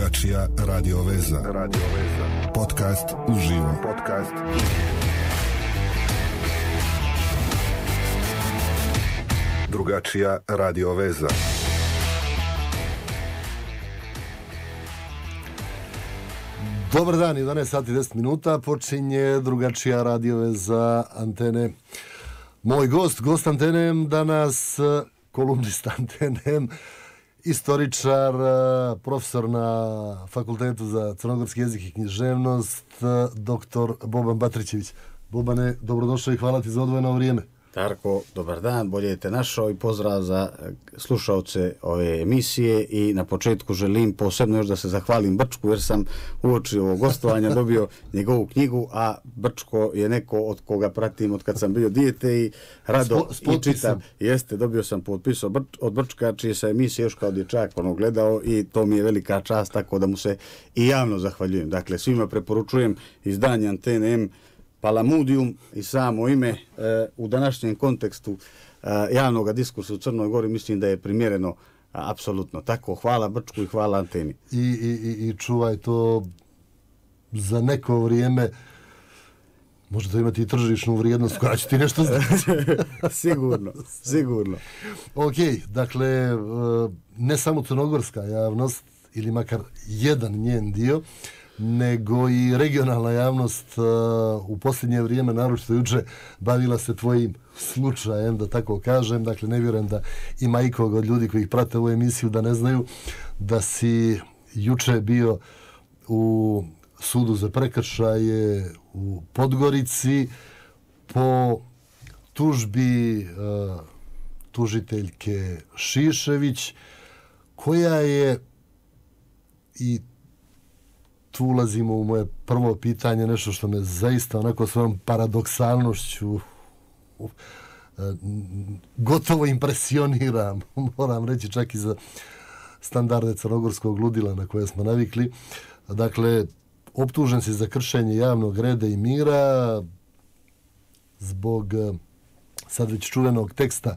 Drugačija radio veza. Radio veza. Podcast uživo. Podcast Drugačija radio veza. Dobar dan, 11 sati 10 minuta, počinje drugačija radio veza antene. Moj gost, gost antene, danas kolumnista antene, istoričar, e, profesor na Fakultetu za crnogorski jezik i književnost, e, doktor Boban Batrićević. Bobane, dobrodošao i hvala ti za odvojeno vrijeme. Darko, dobar dan, bolje te našao i pozdrav za eh, slušalce ove emisije i na početku želim posebno još da se zahvalim Brčku jer sam uoči ovog gostovanja dobio njegovu knjigu, a Brčko je neko od koga pratim od kad sam bio dijete i rado Spo- i čitam. Jeste, dobio sam potpis od Brčka čije sam emisije još kao dječak ono gledao i to mi je velika čast tako da mu se i javno zahvaljujem. Dakle, svima preporučujem izdanje Antene M Palamudijum i samo ime e, u današnjem kontekstu e, javnog diskursa u Crnoj Gori mislim da je primjereno a, apsolutno tako. Hvala Brčku i hvala Anteni. I, i, i, i čuvaj to za neko vrijeme može to imati i tržišnu vrijednost koja će ti nešto znači. sigurno, sigurno. Ok, dakle, e, ne samo crnogorska javnost, ili makar jedan njen dio, nego i regionalna javnost e, u posljednje vrijeme, naročito juče, bavila se tvojim slučajem, da tako kažem. Dakle, ne vjerujem da ima ikoga od ljudi koji ih prate ovu emisiju da ne znaju da si juče bio u sudu za prekršaje u Podgorici po tužbi uh, tužiteljke Šišević koja je i tu ulazimo u moje prvo pitanje, nešto što me zaista onako svojom paradoksalnošću uh, uh, gotovo impresionira, moram reći čak i za standarde crnogorskog ludila na koje smo navikli. Dakle, optužen si za kršenje javnog reda i mira zbog eh, sad već čuvenog teksta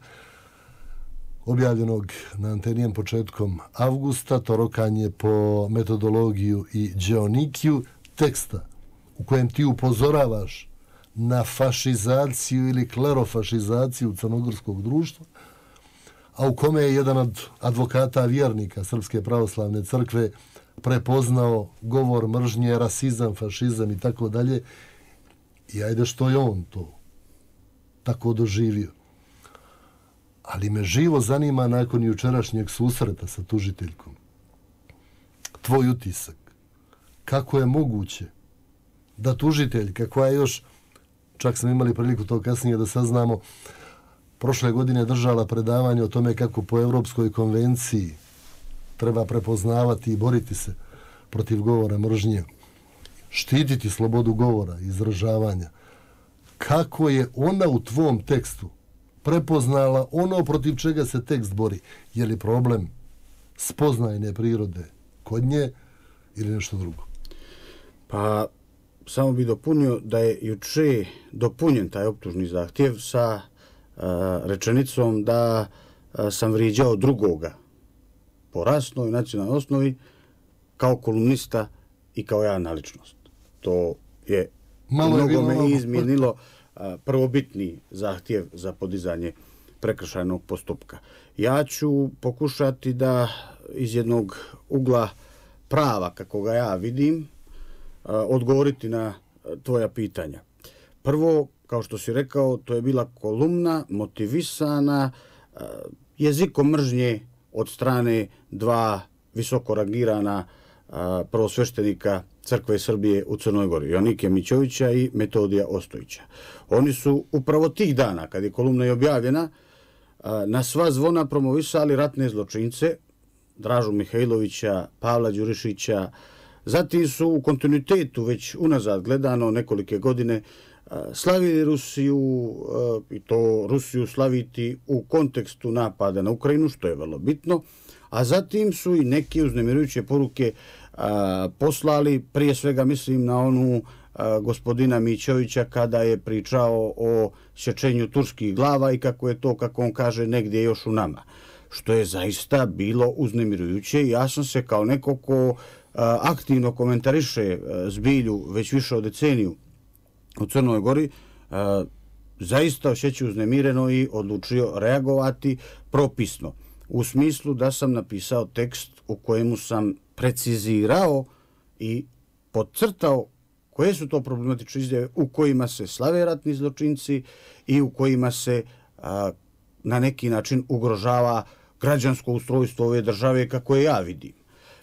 objavljenog na antenijem početkom avgusta, to rokanje po metodologiju i geonikiju, teksta u kojem ti upozoravaš na fašizaciju ili klerofašizaciju crnogorskog društva, a u kome je jedan od advokata vjernika Srpske pravoslavne crkve prepoznao govor mržnje, rasizam, fašizam i tako dalje. I ajde što je on to tako doživio. Ali me živo zanima nakon jučerašnjeg susreta sa tužiteljkom. Tvoj utisak. Kako je moguće da tužiteljka koja je još, čak smo imali priliku to kasnije da saznamo, prošle godine držala predavanje o tome kako po Evropskoj konvenciji treba prepoznavati i boriti se protiv govora mržnje, štititi slobodu govora i izražavanja. Kako je ona u tvom tekstu prepoznala ono protiv čega se tekst bori? Je li problem spoznajne prirode kod nje ili nešto drugo? Pa, samo bi dopunio da je juče dopunjen taj optužni zahtjev sa a, rečenicom da a, sam vrijeđao drugoga po rasnoj nacionalnoj osnovi kao kolumnista i kao javna ličnost. To je Malo je bilo mnogome onako- izmijenilo a, prvobitni zahtjev za podizanje prekršajnog postupka. Ja ću pokušati da iz jednog ugla prava, kako ga ja vidim, odgovoriti na tvoja pitanja. Prvo, kao što si rekao, to je bila kolumna motivisana jezikom mržnje od strane dva visoko rangirana uh, prvosveštenika Crkve Srbije u Crnoj Gori, Jonike Mićovića i Metodija Ostojića. Oni su upravo tih dana, kad je kolumna i objavljena, na sva zvona promovisali ratne zločince, Dražu Mihajlovića, Pavla Đurišića, zatim su u kontinuitetu već unazad gledano nekolike godine slavili Rusiju i to Rusiju slaviti u kontekstu napada na Ukrajinu, što je vrlo bitno, a zatim su i neke uznemirujuće poruke uh, poslali, prije svega mislim na onu gospodina Mićovića kada je pričao o sječenju turskih glava i kako je to, kako on kaže, negdje još u nama što je zaista bilo uznemirujuće i ja sam se kao neko ko aktivno komentariše zbilju već više od deceniju u Crnoj Gori, zaista osjećao uznemireno i odlučio reagovati propisno. U smislu da sam napisao tekst u kojemu sam precizirao i podcrtao koje su to problematične izjave u kojima se slave ratni zločinci i u kojima se a, na neki način ugrožava građansko ustrojstvo ove države kako je ja vidim.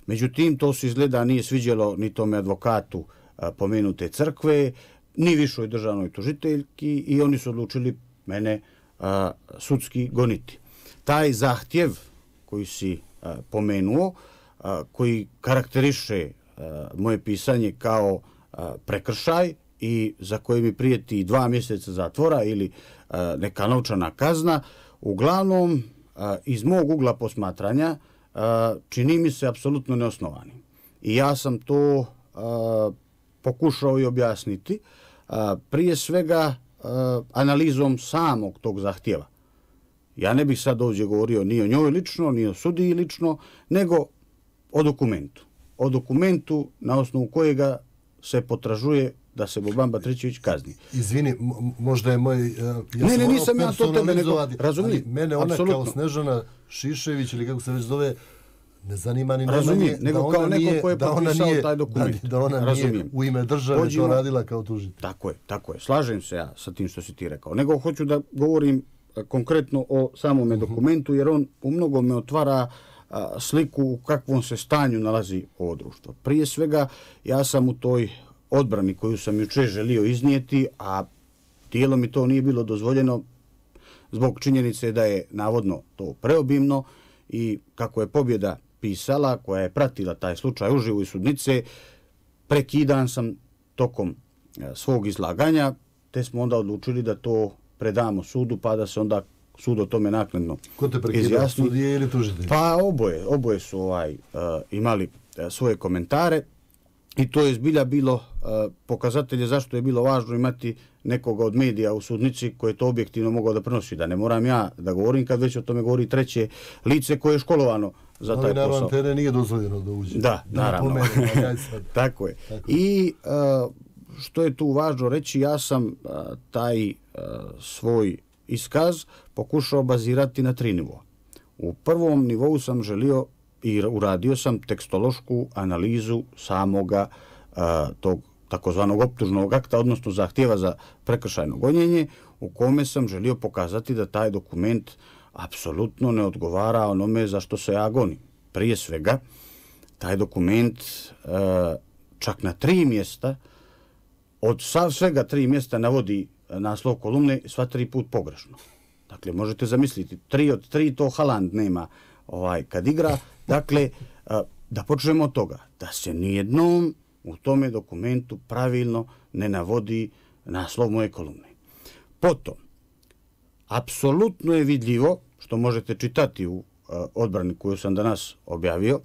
Međutim, to se izgleda nije sviđalo ni tome advokatu a, pomenute crkve, ni višoj državnoj tužiteljki i oni su odlučili mene a, sudski goniti. Taj zahtjev koji si a, pomenuo, a, koji karakteriše moje pisanje kao prekršaj i za koje mi prijeti dva mjeseca zatvora ili neka novčana kazna, uglavnom iz mog ugla posmatranja čini mi se apsolutno neosnovani. I ja sam to pokušao i objasniti prije svega analizom samog tog zahtjeva. Ja ne bih sad ovdje govorio ni o njoj lično, ni o sudiji lično, nego o dokumentu. O dokumentu na osnovu kojega se potražuje da se Bobamba Trićević kazni. Izvini, možda je moj... Ja ne, ne, nisam ja to tebe, nego razumiješ. Mene ona Absolutno. kao Snežana Šišević ili kako se već zove, ne zanima ni Razumijem, nego kao neko ko je potpisao nije, taj dokument. Da, da ona Razumijem. nije u ime države Pođimo, to radila kao tužitelj. Tako je, tako je. Slažem se ja sa tim što si ti rekao. Nego hoću da govorim konkretno o samome dokumentu, jer on u mnogo me sliku u kakvom se stanju nalazi ovo društvo. Prije svega, ja sam u toj odbrani koju sam juče želio iznijeti, a tijelo mi to nije bilo dozvoljeno zbog činjenice da je navodno to preobimno i kako je pobjeda pisala, koja je pratila taj slučaj uživo i sudnice, prekidan sam tokom e, svog izlaganja, te smo onda odlučili da to predamo sudu, pa da se onda sud o tome naknadno Ko te prekida, sudije ili tužitelj? Pa oboje, oboje su ovaj, uh, imali uh, svoje komentare i to je zbilja bilo uh, pokazatelje zašto je bilo važno imati nekoga od medija u sudnici koje to objektivno mogao da prenosi, da ne moram ja da govorim kad već o tome govori treće lice koje je školovano za taj posao. Ali naravno, nije dozvoljeno da uđe. Da, da naravno. Tako je. Tako. I uh, što je tu važno reći, ja sam uh, taj uh, svoj iskaz pokušao bazirati na tri nivoa. U prvom nivou sam želio i uradio sam tekstološku analizu samoga a, tog takozvanog optužnog akta, odnosno zahtjeva za prekršajno gonjenje, u kome sam želio pokazati da taj dokument apsolutno ne odgovara onome za što se ja gonim. Prije svega, taj dokument e, čak na tri mjesta, od sav svega tri mjesta navodi naslov kolumne sva tri put pogrešno. Dakle, možete zamisliti, tri od tri to Haland nema ovaj kad igra. Dakle, da počnemo od toga, da se nijednom u tome dokumentu pravilno ne navodi naslov moje kolumne. Potom, apsolutno je vidljivo, što možete čitati u odbrani koju sam danas objavio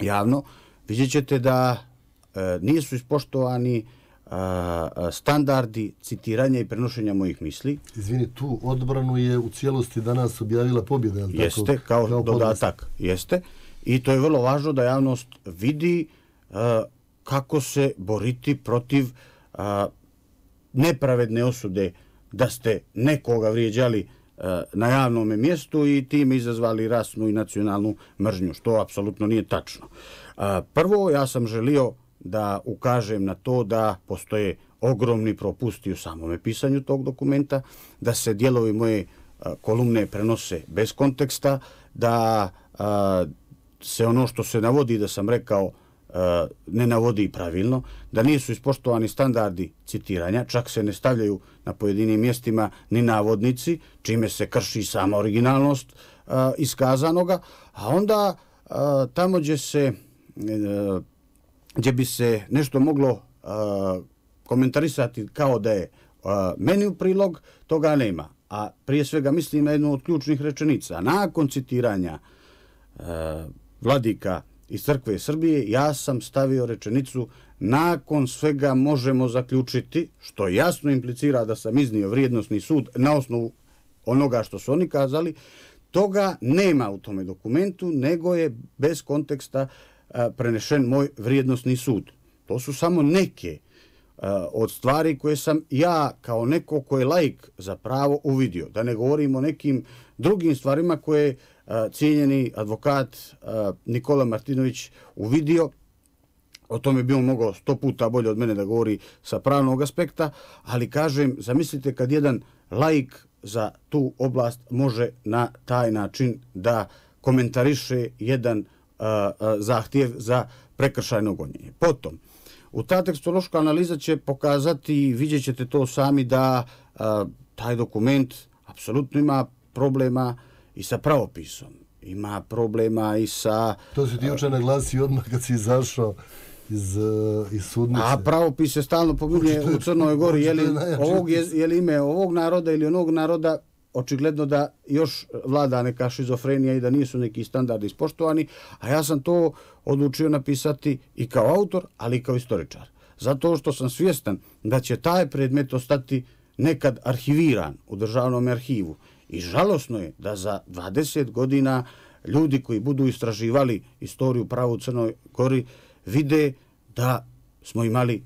javno, vidjet ćete da e, nisu ispoštovani standardi citiranja i prenošenja mojih misli. Izvini, tu odbranu je u cijelosti danas objavila pobjeda. Je jeste, tako, kao, kao dodatak. Jeste. I to je vrlo važno da javnost vidi uh, kako se boriti protiv uh, nepravedne osude da ste nekoga vrijeđali uh, na javnom mjestu i tim izazvali rasnu i nacionalnu mržnju, što apsolutno nije tačno. Prvo, ja sam želio da ukažem na to da postoje ogromni propusti u samome pisanju tog dokumenta, da se dijelovi moje kolumne prenose bez konteksta, da se ono što se navodi da sam rekao ne navodi pravilno, da nisu ispoštovani standardi citiranja, čak se ne stavljaju na pojedinim mjestima ni navodnici, čime se krši sama originalnost iskazanoga, a onda tamo gdje se e, gdje bi se nešto moglo uh, komentarisati kao da je meni u prilog, toga nema. A prije svega mislim na jednu od ključnih rečenica. Nakon citiranja vladika iz crkve Srbije, ja sam stavio rečenicu nakon svega možemo zaključiti, što jasno implicira da sam iznio vrijednostni sud na osnovu onoga što su oni kazali, toga nema u tome dokumentu, nego je bez konteksta uh, prenešen moj vrijednostni sud. To su samo neke od stvari koje sam ja kao neko ko je laik za pravo uvidio. Da ne govorim o nekim drugim stvarima koje cijenjeni advokat Nikola Martinović uvidio. O tome bi on mogao sto puta bolje od mene da govori sa pravnog aspekta, ali kažem, zamislite kad jedan laik za tu oblast može na taj način da komentariše jedan zahtjev za prekršajno gonjenje. Potom, u ta tekstološka analiza će pokazati, vidjet ćete to sami, da a, taj dokument apsolutno ima problema i sa pravopisom. Ima problema i sa... To si ti uče naglasi odmah kad si izašao iz, iz sudnice. A pravopis se stalno pominje u Crnoj Gori. Je li, ovog, je, je li ime ovog naroda ili onog naroda očigledno da još vlada neka šizofrenija i da nisu neki standardi ispoštovani, a ja sam to odlučio napisati i kao autor, ali i kao istoričar. Zato što sam svjestan da će taj predmet ostati nekad arhiviran u državnom arhivu. I žalosno je da za 20 godina ljudi koji budu istraživali istoriju pravu Crnoj Gori vide da smo imali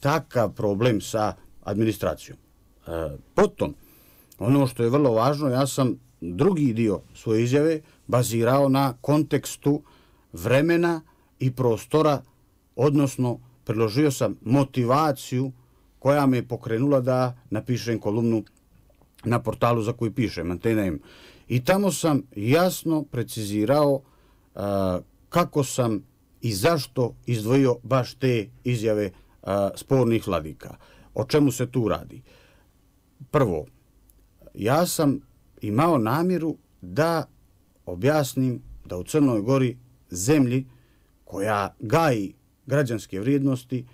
takav problem sa administracijom. E, potom, ono što je vrlo važno, ja sam drugi dio svoje izjave bazirao na kontekstu vremena i prostora, odnosno predložio sam motivaciju koja me je pokrenula da napišem kolumnu na portalu za koji pišem, Antena M. I tamo sam jasno precizirao a, kako sam i zašto izdvojio baš te izjave a, spornih vladika. O čemu se tu radi? Prvo, ja sam imao namjeru da objasnim da u Crnoj Gori zemlji koja gaji građanske vrijednosti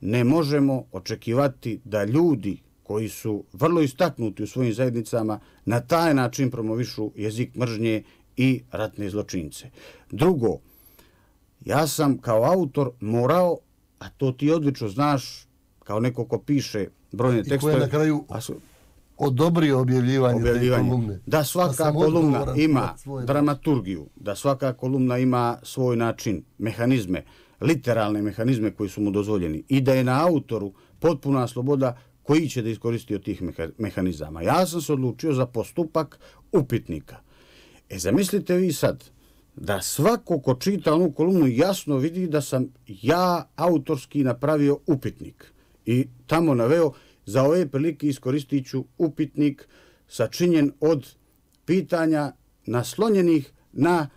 ne možemo očekivati da ljudi koji su vrlo istaknuti u svojim zajednicama na taj način promovišu jezik mržnje i ratne zločince. Drugo, ja sam kao autor morao, a to ti odlično znaš, kao neko ko piše brojne tekstove... I koje na kraju odobrio objavljivanje, objavljivanje. te kolumne. Da svaka kolumna ima dramaturgiju, da svaka kolumna ima svoj način, mehanizme, literalne mehanizme koji su mu dozvoljeni i da je na autoru potpuna sloboda koji će da iskoristi od tih mehanizama. Ja sam se odlučio za postupak upitnika. E, zamislite vi sad da svako ko čita onu kolumnu jasno vidi da sam ja autorski napravio upitnik i tamo naveo za ove prilike iskoristit ću upitnik sačinjen od pitanja naslonjenih na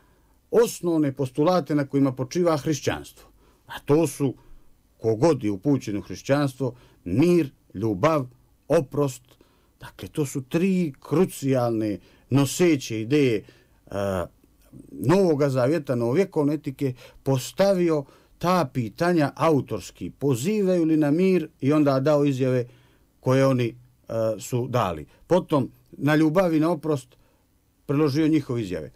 osnovne postulate na kojima počiva hrišćanstvo. A to su kogod je upućen u hrišćanstvo, mir, ljubav, oprost. Dakle, to su tri krucijalne noseće ideje e, a, Novog Zavjeta, novovjekovne etike, postavio ta pitanja autorski, pozivaju li na mir i onda dao izjave koje oni uh, su dali. Potom, na ljubav i na oprost, preložio njihove izjave.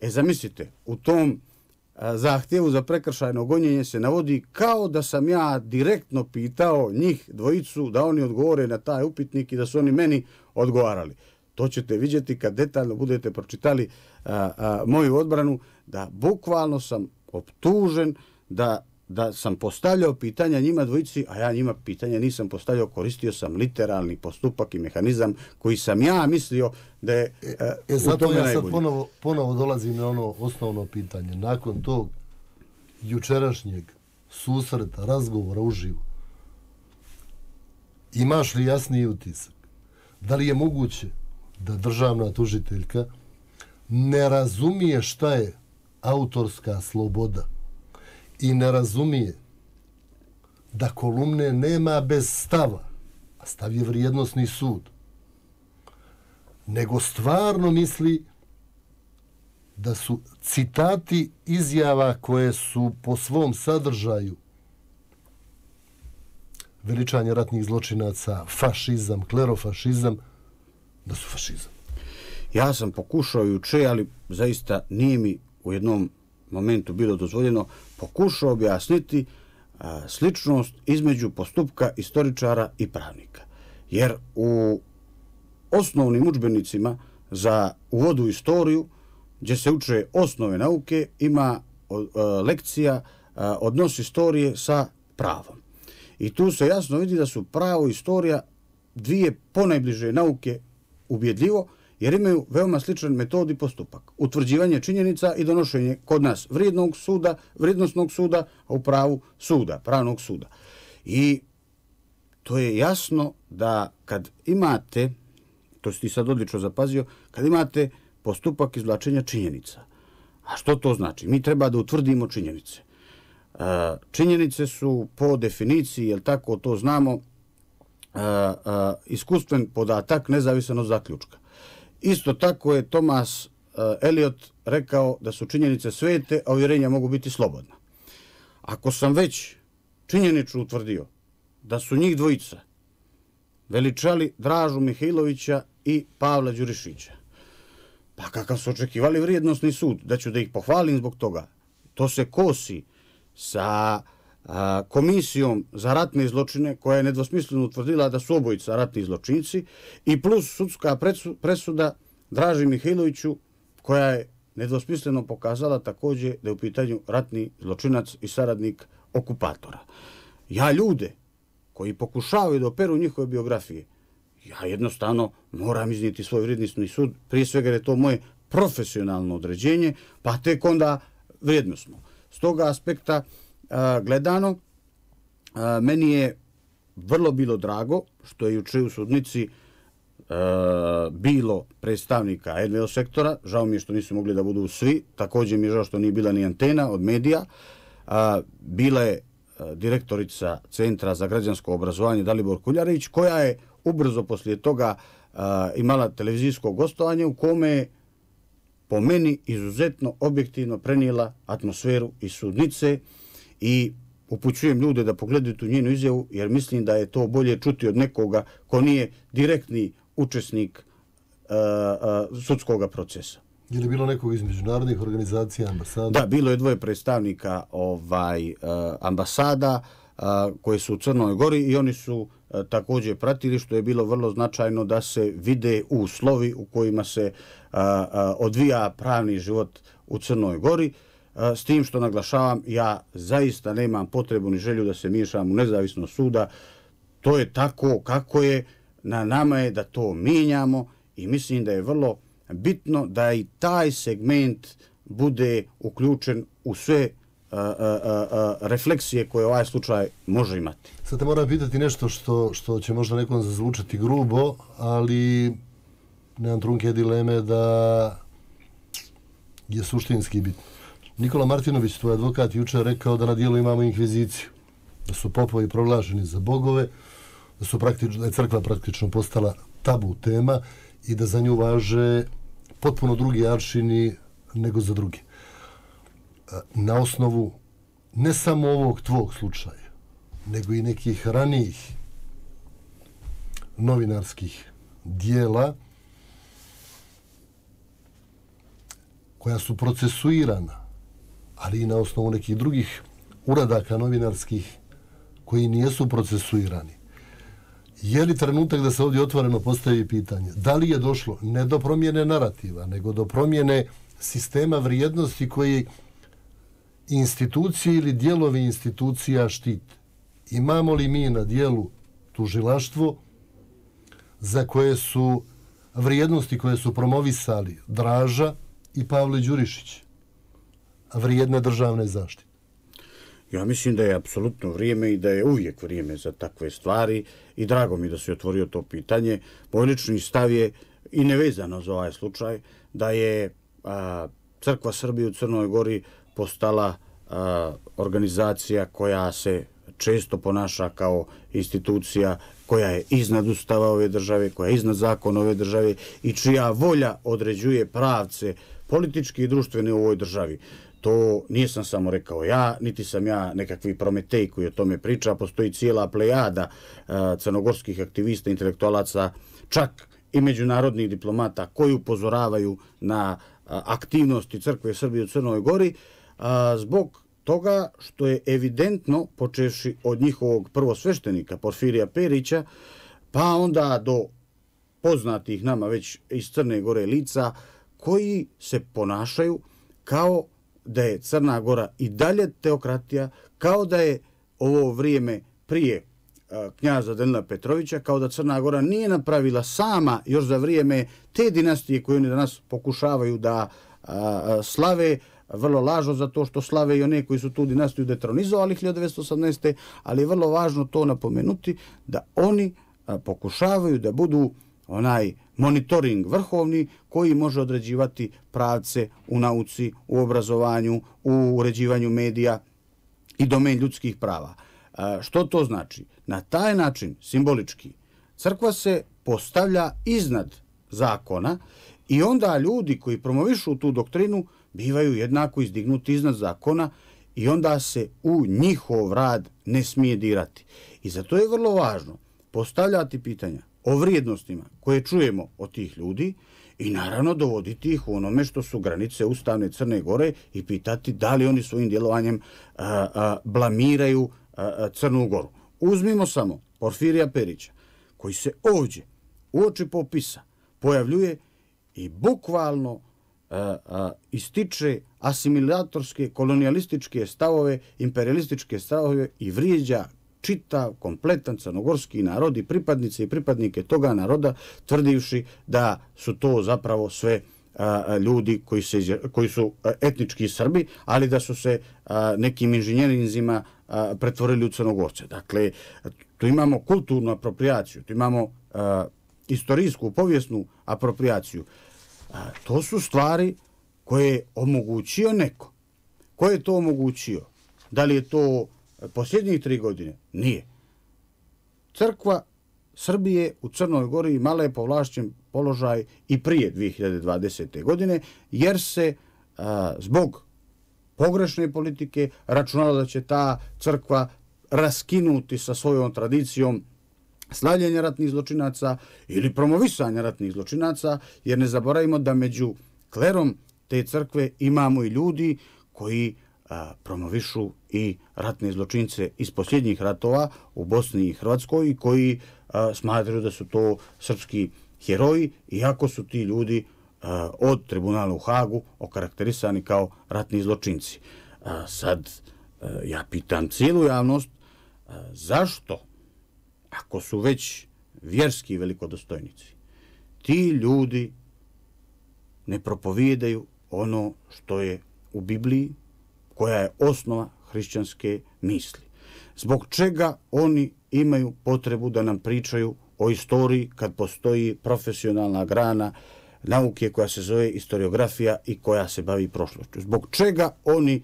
E, zamislite, u tom uh, zahtjevu za prekršajno gonjenje se navodi kao da sam ja direktno pitao njih dvojicu da oni odgovore na taj upitnik i da su oni meni odgovarali. To ćete vidjeti kad detaljno budete pročitali a, a, moju odbranu, da bukvalno sam optužen da da sam postavljao pitanja njima dvojici, a ja njima pitanja nisam postavljao, koristio sam literalni postupak i mehanizam koji sam ja mislio da je e, e, e zato ja sad ponovo, ponovo dolazim na ono osnovno pitanje. Nakon tog jučerašnjeg susreta, razgovora uživo, imaš li jasniji utisak? Da li je moguće da državna tužiteljka ne razumije šta je autorska sloboda i ne razumije da kolumne nema bez stava, a stav je vrijednostni sud, nego stvarno misli da su citati izjava koje su po svom sadržaju veličanje ratnih zločinaca, fašizam, klerofašizam, da su fašizam. Ja sam pokušao juče, ali zaista nije mi u jednom momentu bilo dozvoljeno, pokušao objasniti a, sličnost između postupka istoričara i pravnika. Jer u osnovnim učbenicima za uvodu istoriju, gdje se uče osnove nauke, ima lekcija a, odnos istorije sa pravom. I tu se jasno vidi da su pravo i istorija dvije ponajbliže nauke ubjedljivo, jer imaju veoma sličan metod i postupak. Utvrđivanje činjenica i donošenje kod nas vrijednog suda, vrijednostnog suda, a u pravu suda, pravnog suda. I to je jasno da kad imate, to si ti sad odlično zapazio, kad imate postupak izvlačenja činjenica, a što to znači? Mi treba da utvrdimo činjenice. E, činjenice su po definiciji, jel tako to znamo, e, e, iskustven podatak nezavisan od zaključka. Isto tako je Thomas e, Eliot rekao da su činjenice svete, a uvjerenja mogu biti slobodna. Ako sam već činjenično utvrdio da su njih dvojica veličali Dražu Mihajlovića i Pavla Đurišića, pa kakav su očekivali vrijednostni sud, da ću da ih pohvalim zbog toga, to se kosi sa a, komisijom za ratne zločine koja je nedvosmisleno utvrdila da su obojica ratni zločinci i plus sudska presuda Draži Mihajloviću koja je nedvosmisleno pokazala također da je u pitanju ratni zločinac i saradnik okupatora. Ja ljude koji pokušavaju da operu njihove biografije, ja jednostavno moram iznijeti svoj vrijednostni sud, prije svega je to moje profesionalno određenje, pa tek onda vrednostno. S toga aspekta gledano, meni je vrlo bilo drago što je juče u sudnici bilo predstavnika NVO sektora, žao mi je što nisu mogli da budu svi, također mi je žao što nije bila ni antena od medija, a, bila je direktorica Centra za građansko obrazovanje Dalibor Kuljarić, koja je ubrzo poslije toga imala televizijsko gostovanje u kome po meni izuzetno objektivno prenijela atmosferu i sudnice i upućujem ljude da pogledaju tu njenu izjavu jer mislim da je to bolje čuti od nekoga ko nije direktni učesnik uh, uh, sudskog procesa. Je li bilo nekog iz međunarodnih organizacija, ambasada? Da, bilo je dvoje predstavnika ovaj uh, ambasada uh, koje su u Crnoj Gori i oni su uh, također pratili što je bilo vrlo značajno da se vide u slovi u kojima se uh, uh, odvija pravni život u Crnoj Gori. Uh, s tim što naglašavam, ja zaista nemam potrebu ni želju da se miješam u nezavisno suda. To je tako kako je, na nama je da to mijenjamo i mislim da je vrlo bitno da i taj segment bude uključen u sve a, a, a, a, refleksije koje ovaj slučaj može imati. Sad te moram pitati nešto što, što će možda nekom zazvučati grubo, ali nemam trunke dileme da je suštinski bitno. Nikola Martinović, tvoj advokat, jučer rekao da na dijelu imamo inkviziciju, da su popovi proglašeni za bogove, da, su praktično, da je crkva praktično postala tabu tema i da za nju važe potpuno drugi aršini nego za drugi. Na osnovu ne samo ovog tvog slučaja, nego i nekih ranijih novinarskih dijela koja su procesuirana, ali i na osnovu nekih drugih uradaka novinarskih koji nijesu procesuirani, je li trenutak da se ovdje otvoreno postavi pitanje? Da li je došlo ne do promjene narativa, nego do promjene sistema vrijednosti koji institucije ili dijelovi institucija štite. Imamo li mi na dijelu tužilaštvo za koje su vrijednosti koje su promovisali Draža i Pavle Đurišić, vrijedne državne zaštite? Ja mislim da je apsolutno vrijeme i da je uvijek vrijeme za takve stvari i drago mi da se otvorio to pitanje. Moj lični stav je i nevezano za ovaj slučaj da je a, Crkva Srbije u Crnoj Gori postala a, organizacija koja se često ponaša kao institucija koja je iznad ustava ove države, koja je iznad zakona ove države i čija volja određuje pravce politički i društvene u ovoj državi. To nisam samo rekao ja, niti sam ja nekakvi prometej koji o tome priča. Postoji cijela plejada uh, crnogorskih aktivista, intelektualaca, čak i međunarodnih diplomata koji upozoravaju na uh, aktivnosti Crkve Srbije u Crnoj Gori uh, zbog toga što je evidentno, počeši od njihovog prvosveštenika Porfirija Perića, pa onda do poznatih nama već iz Crne Gore lica, koji se ponašaju kao da je Crna Gora i dalje teokratija, kao da je ovo vrijeme prije e, knjaza Danila Petrovića, kao da Crna Gora nije napravila sama još za vrijeme te dinastije koje oni danas pokušavaju da e, slave, vrlo lažno za to što slave i one koji su tu dinastiju detronizovali 1918. Ali je vrlo važno to napomenuti da oni e, pokušavaju da budu onaj monitoring vrhovni koji može određivati pravce u nauci, u obrazovanju, u uređivanju medija i domen ljudskih prava. E, što to znači? Na taj način, simbolički, crkva se postavlja iznad zakona i onda ljudi koji promovišu tu doktrinu bivaju jednako izdignuti iznad zakona i onda se u njihov rad ne smije dirati. I zato je vrlo važno postavljati pitanja o vrijednostima koje čujemo od tih ljudi i naravno dovoditi ih u onome što su granice Ustavne Crne Gore i pitati da li oni svojim djelovanjem a, a, blamiraju a, Crnu Goru. Uzmimo samo Porfirija Perića, koji se ovdje u oči popisa pojavljuje i bukvalno a, a, ističe asimilatorske, kolonialističke stavove, imperialističke stavove i vrijeđa čitav, kompletan crnogorski narod i pripadnice i pripadnike toga naroda, tvrdivši da su to zapravo sve ljudi koji, se, koji su etnički Srbi, ali da su se nekim inženjerinzima pretvorili u crnogorce. Dakle, tu imamo kulturnu apropriaciju, tu imamo istorijsku, povijesnu apropriaciju. To su stvari koje je omogućio neko. Ko je to omogućio? Da li je to posljednjih tri godine? Nije. Crkva Srbije u Crnoj Gori imala je povlašćen položaj i prije 2020. godine, jer se a, zbog pogrešne politike računala da će ta crkva raskinuti sa svojom tradicijom slavljenja ratnih zločinaca ili promovisanja ratnih zločinaca, jer ne zaboravimo da među klerom te crkve imamo i ljudi koji promovišu i ratne zločince iz posljednjih ratova u Bosni i Hrvatskoj koji koji smatraju da su to srpski heroji, iako su ti ljudi od tribunala u Hagu okarakterisani kao ratni zločinci. Sad, ja pitam cijelu javnost, zašto, ako su već vjerski velikodostojnici, ti ljudi ne propovijedaju ono što je u Bibliji, koja je osnova hrišćanske misli. Zbog čega oni imaju potrebu da nam pričaju o istoriji kad postoji profesionalna grana nauke koja se zove historiografija i koja se bavi prošlošću. Zbog čega oni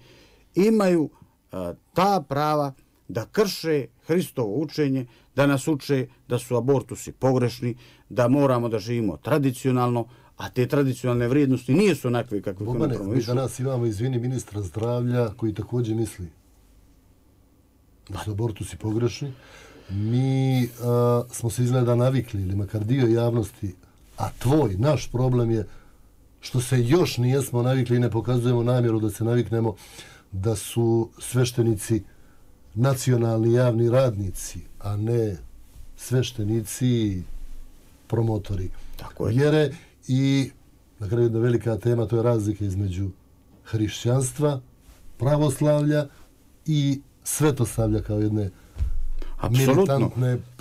imaju a, ta prava da krše Hristovo učenje, da nas uče da su abortusi pogrešni, da moramo da živimo tradicionalno, a te tradicionalne vrijednosti nije su onakve kakve Bogane, mi promovišu. danas imamo, izvini, ministra zdravlja koji također misli da su abortusi pogrešni. Mi a, smo se izgleda navikli, ili makar dio javnosti, a tvoj, naš problem je što se još nijesmo navikli i ne pokazujemo namjeru da se naviknemo da su sveštenici nacionalni javni radnici, a ne sveštenici promotori Tako je. vjere i na kraju jedna velika tema, to je razlika između hrišćanstva, pravoslavlja i svetoslavlja kao jedne Apsolutno.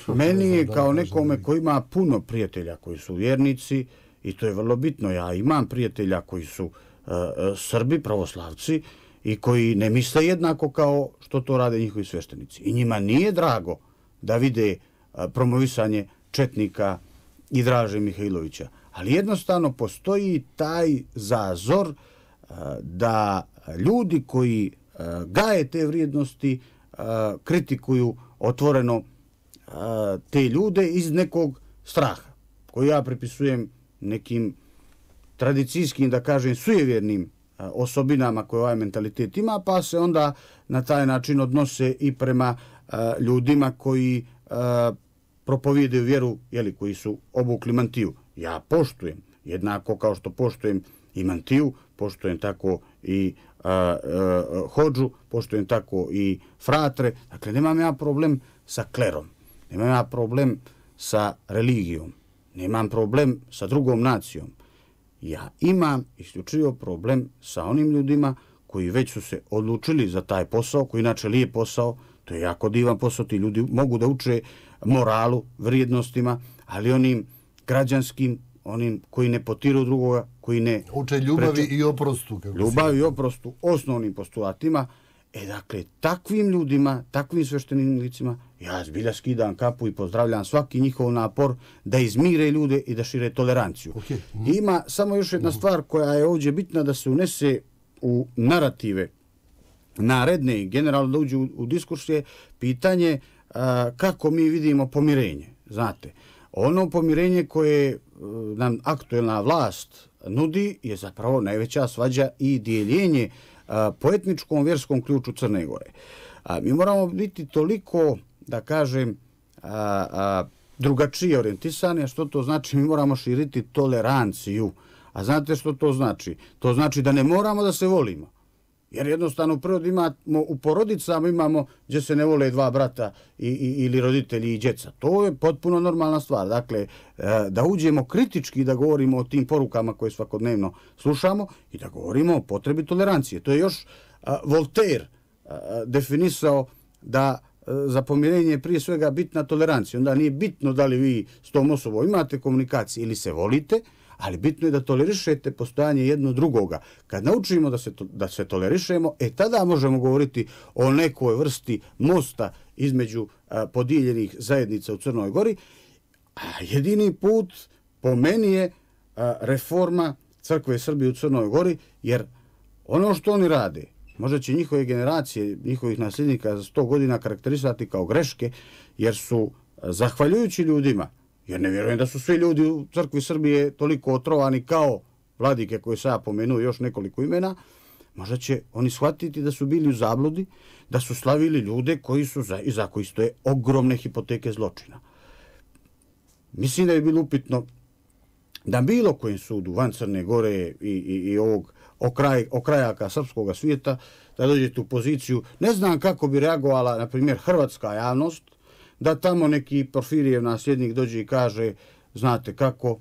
Meni je kao nekome koji ima puno prijatelja koji su vjernici i to je vrlo bitno. Ja imam prijatelja koji su uh, Srbi, pravoslavci i koji ne misle jednako kao što to rade njihovi sveštenici. I njima nije drago da vide uh, promovisanje Četnika i Draže Mihajlovića ali jednostavno postoji taj zazor eh, da ljudi koji eh, gaje te vrijednosti eh, kritikuju otvoreno te ljude iz nekog straha koji ja pripisujem nekim tradicijskim, da kažem, sujevjernim osobinama koje ovaj mentalitet ima, pa se onda na taj način odnose i prema ljudima koji propovijedaju vjeru, jeli, koji su obukli mantiju ja poštujem, jednako kao što poštujem i mantiju, poštujem tako i a, a, hođu, poštujem tako i fratre. Dakle, nemam ja problem sa klerom, nemam ja problem sa religijom, nemam problem sa drugom nacijom. Ja imam isključivo problem sa onim ljudima koji već su se odlučili za taj posao, koji inače lije posao, to je jako divan posao, ti ljudi mogu da uče moralu, vrijednostima, ali onim građanskim, onim koji ne potiru drugoga, koji ne... Uče ljubavi preču, i oprostu. Kako ljubavi i oprostu, osnovnim postulatima. E, dakle, takvim ljudima, takvim sveštenim licima, ja zbilja skidam kapu i pozdravljam svaki njihov napor da izmire ljude i da šire toleranciju. Okay. Mm. Ima samo još jedna mm. stvar koja je ovdje bitna da se unese u narative naredne i generalno da uđe u, u diskursije pitanje a, kako mi vidimo pomirenje. Znate, ono pomirenje koje e, nam aktuelna vlast nudi je zapravo najveća svađa i dijeljenje e, po etničkom vjerskom ključu Crne Gore. A, mi moramo biti toliko, da kažem, a, a, drugačije orijentisani, a što to znači? Mi moramo širiti toleranciju. A znate što to znači? To znači da ne moramo da se volimo. Jer jednostavno prvo imamo u porodicama imamo gdje se ne vole dva brata i, i, ili roditelji i djeca. To je potpuno normalna stvar. Dakle, e, da uđemo kritički da govorimo o tim porukama koje svakodnevno slušamo i da govorimo o potrebi tolerancije. To je još e, Voltaire e, definisao da za pomirenje je prije svega bitna tolerancija. Onda nije bitno da li vi s tom osobom imate komunikacije ili se volite, ali bitno je da tolerišete postojanje jedno drugoga. Kad naučimo da se, to, da se tolerišemo, e tada možemo govoriti o nekoj vrsti mosta između a, podijeljenih zajednica u Crnoj Gori. A jedini put po meni je a, reforma Crkve Srbije u Crnoj Gori, jer ono što oni rade, možda će njihove generacije, njihovih nasljednika za 100 godina karakterisati kao greške, jer su, zahvaljujući ljudima, Jer ne vjerujem da su svi ljudi u crkvi Srbije toliko otrovani kao vladike koje sam ja pomenuo još nekoliko imena. Možda će oni shvatiti da su bili u zabludi, da su slavili ljude koji su za, iza koji stoje ogromne hipoteke zločina. Mislim da je bilo upitno da bilo kojim sudu van Crne Gore i, i, i ovog okraj, okrajaka srpskog svijeta da dođete u poziciju, ne znam kako bi reagovala, na primjer, hrvatska javnost, da tamo neki Porfirijev nasljednik dođe i kaže, znate kako, uh,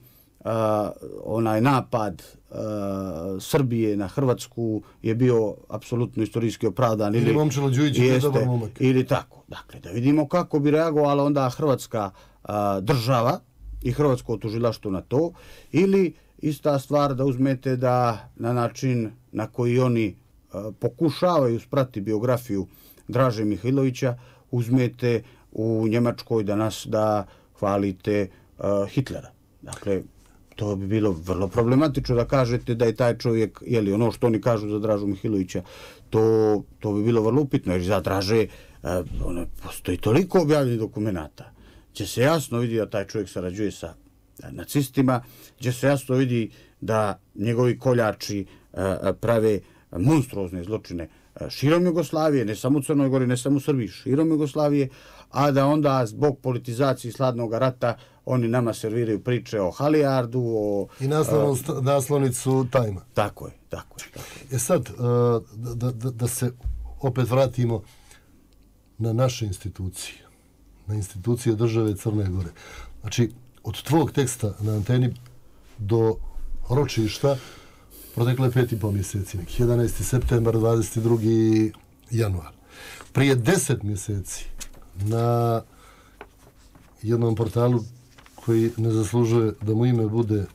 onaj napad uh, Srbije na Hrvatsku je bio apsolutno istorijski opravdan. Ili, ili Momčilo Đujić je dobar momak. Ili tako. Dakle, da vidimo kako bi reagovala onda Hrvatska uh, država i Hrvatsko tužilaštvo na to. Ili ista stvar da uzmete da na način na koji oni uh, pokušavaju sprati biografiju Draže Mihajlovića, uzmete u Njemačkoj danas da hvalite uh, Hitlera. Dakle, to bi bilo vrlo problematično da kažete da je taj čovjek, je li ono što oni kažu za Dražu Mihilovića, to, to bi bilo vrlo upitno, jer za Draže uh, ono, postoji toliko objavljenih dokumentata, će se jasno vidi da taj čovjek sarađuje sa uh, nacistima, gdje se jasno vidi da njegovi koljači uh, prave monstruozne zločine uh, širom Jugoslavije, ne samo u Crnoj Gori, ne samo u Srbiji, širom Jugoslavije, a da onda zbog politizacije sladnog rata oni nama serviraju priče o Halijardu, o... I naslovnu, uh, naslovnicu Tajma. Tako je, tako je. Tako je. E sad, uh, da, da, da se opet vratimo na naše institucije, na institucije države Crne Gore. Znači, od tvog teksta na anteni do ročišta protekle pet i pol mjeseci, 11. septembar, 22. januar. Prije deset mjeseci, na jednom portalu koji ne zaslužuje da mu ime bude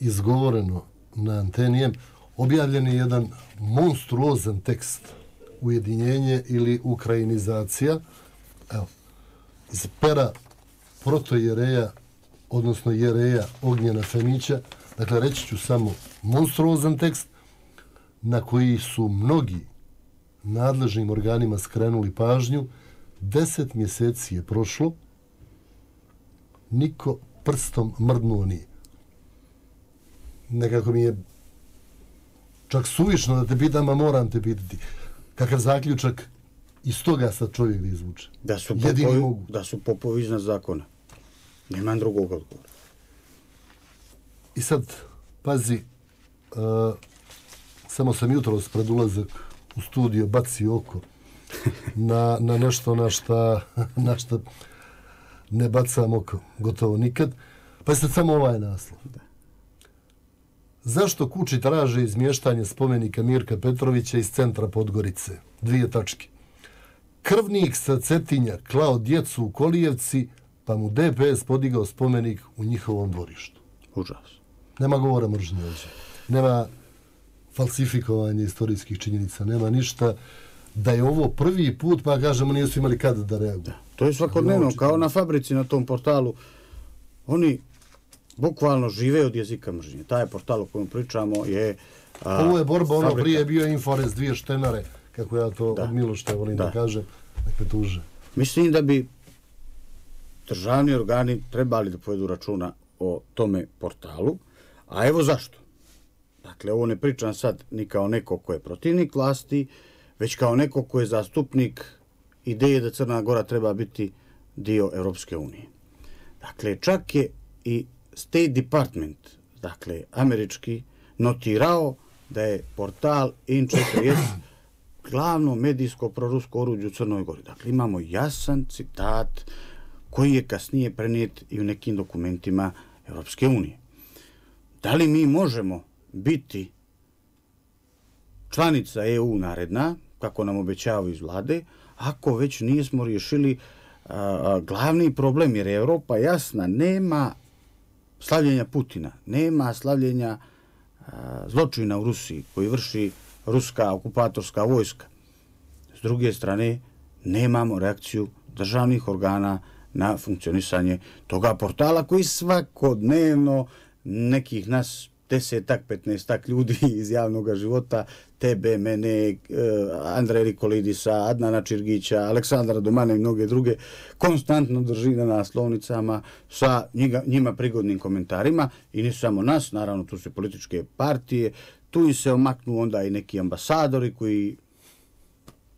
izgovoreno na antenijem, objavljen je jedan monstruozan tekst ujedinjenje ili ukrajinizacija evo, iz pera protojereja odnosno jereja Ognjena Femića dakle reći ću samo monstruozan tekst na koji su mnogi nadležnim organima skrenuli pažnju, deset mjeseci je prošlo, niko prstom mrdnuo nije. Nekako mi je čak suvišno da te pitam, a moram te pitati. Kakav zaključak iz toga sad čovjek da izvuče? Da su, popovi, mogu. da su popovi iznad zakona. Nema drugog odgovora. I sad, pazi, uh, samo sam jutro pred ulazak u studio baci oko na, na nešto na šta, na šta ne bacam oko gotovo nikad. Pa jeste samo ovaj naslov. Zašto kući traže izmještanje spomenika Mirka Petrovića iz centra Podgorice? Dvije tačke. Krvnik sa Cetinja klao djecu u Kolijevci, pa mu DPS podigao spomenik u njihovom dvorištu. Užas. Nema govora mržnje ovdje. Nema falsifikovanja istorijskih činjenica. Nema ništa da je ovo prvi put, pa kažemo, nisu imali kad da reaguju. To je svakodnevno, kao na fabrici na tom portalu. Oni bukvalno žive od jezika mržnje. Taj portal o kojem pričamo je... A, ovo je borba, ono prije bio Inforest, dvije štenare, kako ja to da. od Milošte volim da, da kažem, nekve tuže. Mislim da bi državni organi trebali da povedu računa o tome portalu, a evo zašto. Dakle, ovo ne pričam sad ni kao neko ko je protivnik vlasti, već kao neko ko je zastupnik ideje da Crna Gora treba biti dio Europske unije. Dakle, čak je i State Department, dakle, američki, notirao da je portal N40 glavno medijsko prorusko oruđe u Crnoj Gori. Dakle, imamo jasan citat koji je kasnije prenijet i u nekim dokumentima Europske unije. Da li mi možemo biti članica EU naredna, kako nam obećavaju iz vlade, ako već nismo riješili a, a, glavni problem, jer je Evropa jasna, nema slavljenja Putina, nema slavljenja a, zločina u Rusiji koji vrši ruska okupatorska vojska. S druge strane, nemamo reakciju državnih organa na funkcionisanje toga portala koji svakodnevno nekih nas desetak, petnestak ljudi iz javnog života, tebe, mene, e, Andreja Rikolidisa, Adnana Čirgića, Aleksandra Domane i mnoge druge, konstantno drži na naslovnicama sa njega, njima prigodnim komentarima. I ne samo nas, naravno tu su političke partije, tu i se omaknu onda i neki ambasadori koji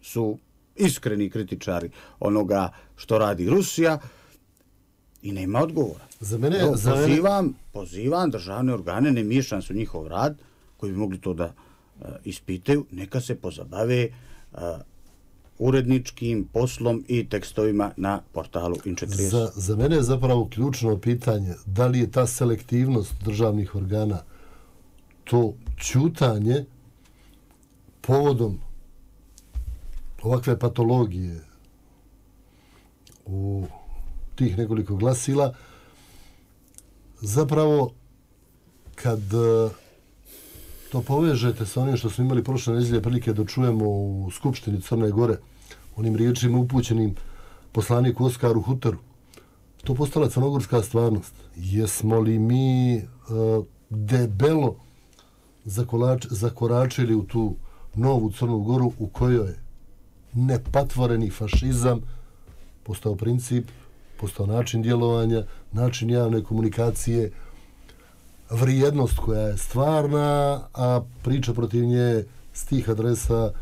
su iskreni kritičari onoga što radi Rusija i nema odgovora. Za mene, Evo, za pozivam, mene... pozivam državne organe, ne miješam se u njihov rad, koji bi mogli to da uh, ispitaju, neka se pozabave uh, uredničkim poslom i tekstovima na portalu In4S. Za, za mene je zapravo ključno pitanje da li je ta selektivnost državnih organa to čutanje povodom ovakve patologije u tih nekoliko glasila, zapravo kad e, to povežete sa onim što smo imali prošle nedelje prilike da čujemo u Skupštini Crne Gore, onim riječima upućenim poslaniku Oskaru Huteru, to postala crnogorska stvarnost. Jesmo li mi uh, debelo zakolač, zakoračili u tu novu Crnu Goru u kojoj je nepatvoreni fašizam postao princip postao način djelovanja, način javne komunikacije, vrijednost koja je stvarna, a priča protiv nje stih adresa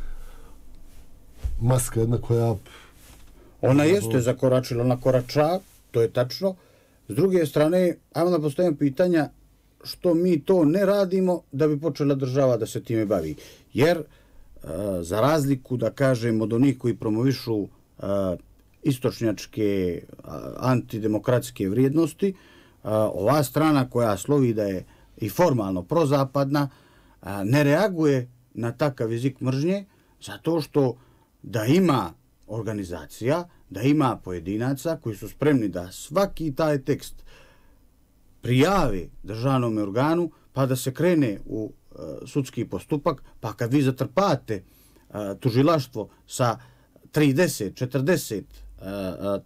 maska jedna koja... Ona jeste zakoračila, na korača, to je tačno. S druge strane, ajmo da postavimo pitanja što mi to ne radimo da bi počela država da se time bavi. Jer, e, za razliku, da kažem, od onih koji promovišu e, istočnjačke antidemokratske vrijednosti, ova strana koja slovi da je i formalno prozapadna, ne reaguje na takav jezik mržnje zato što da ima organizacija, da ima pojedinaca koji su spremni da svaki taj tekst prijavi državnom organu pa da se krene u e, sudski postupak, pa kad vi zatrpate e, tužilaštvo sa 30, 40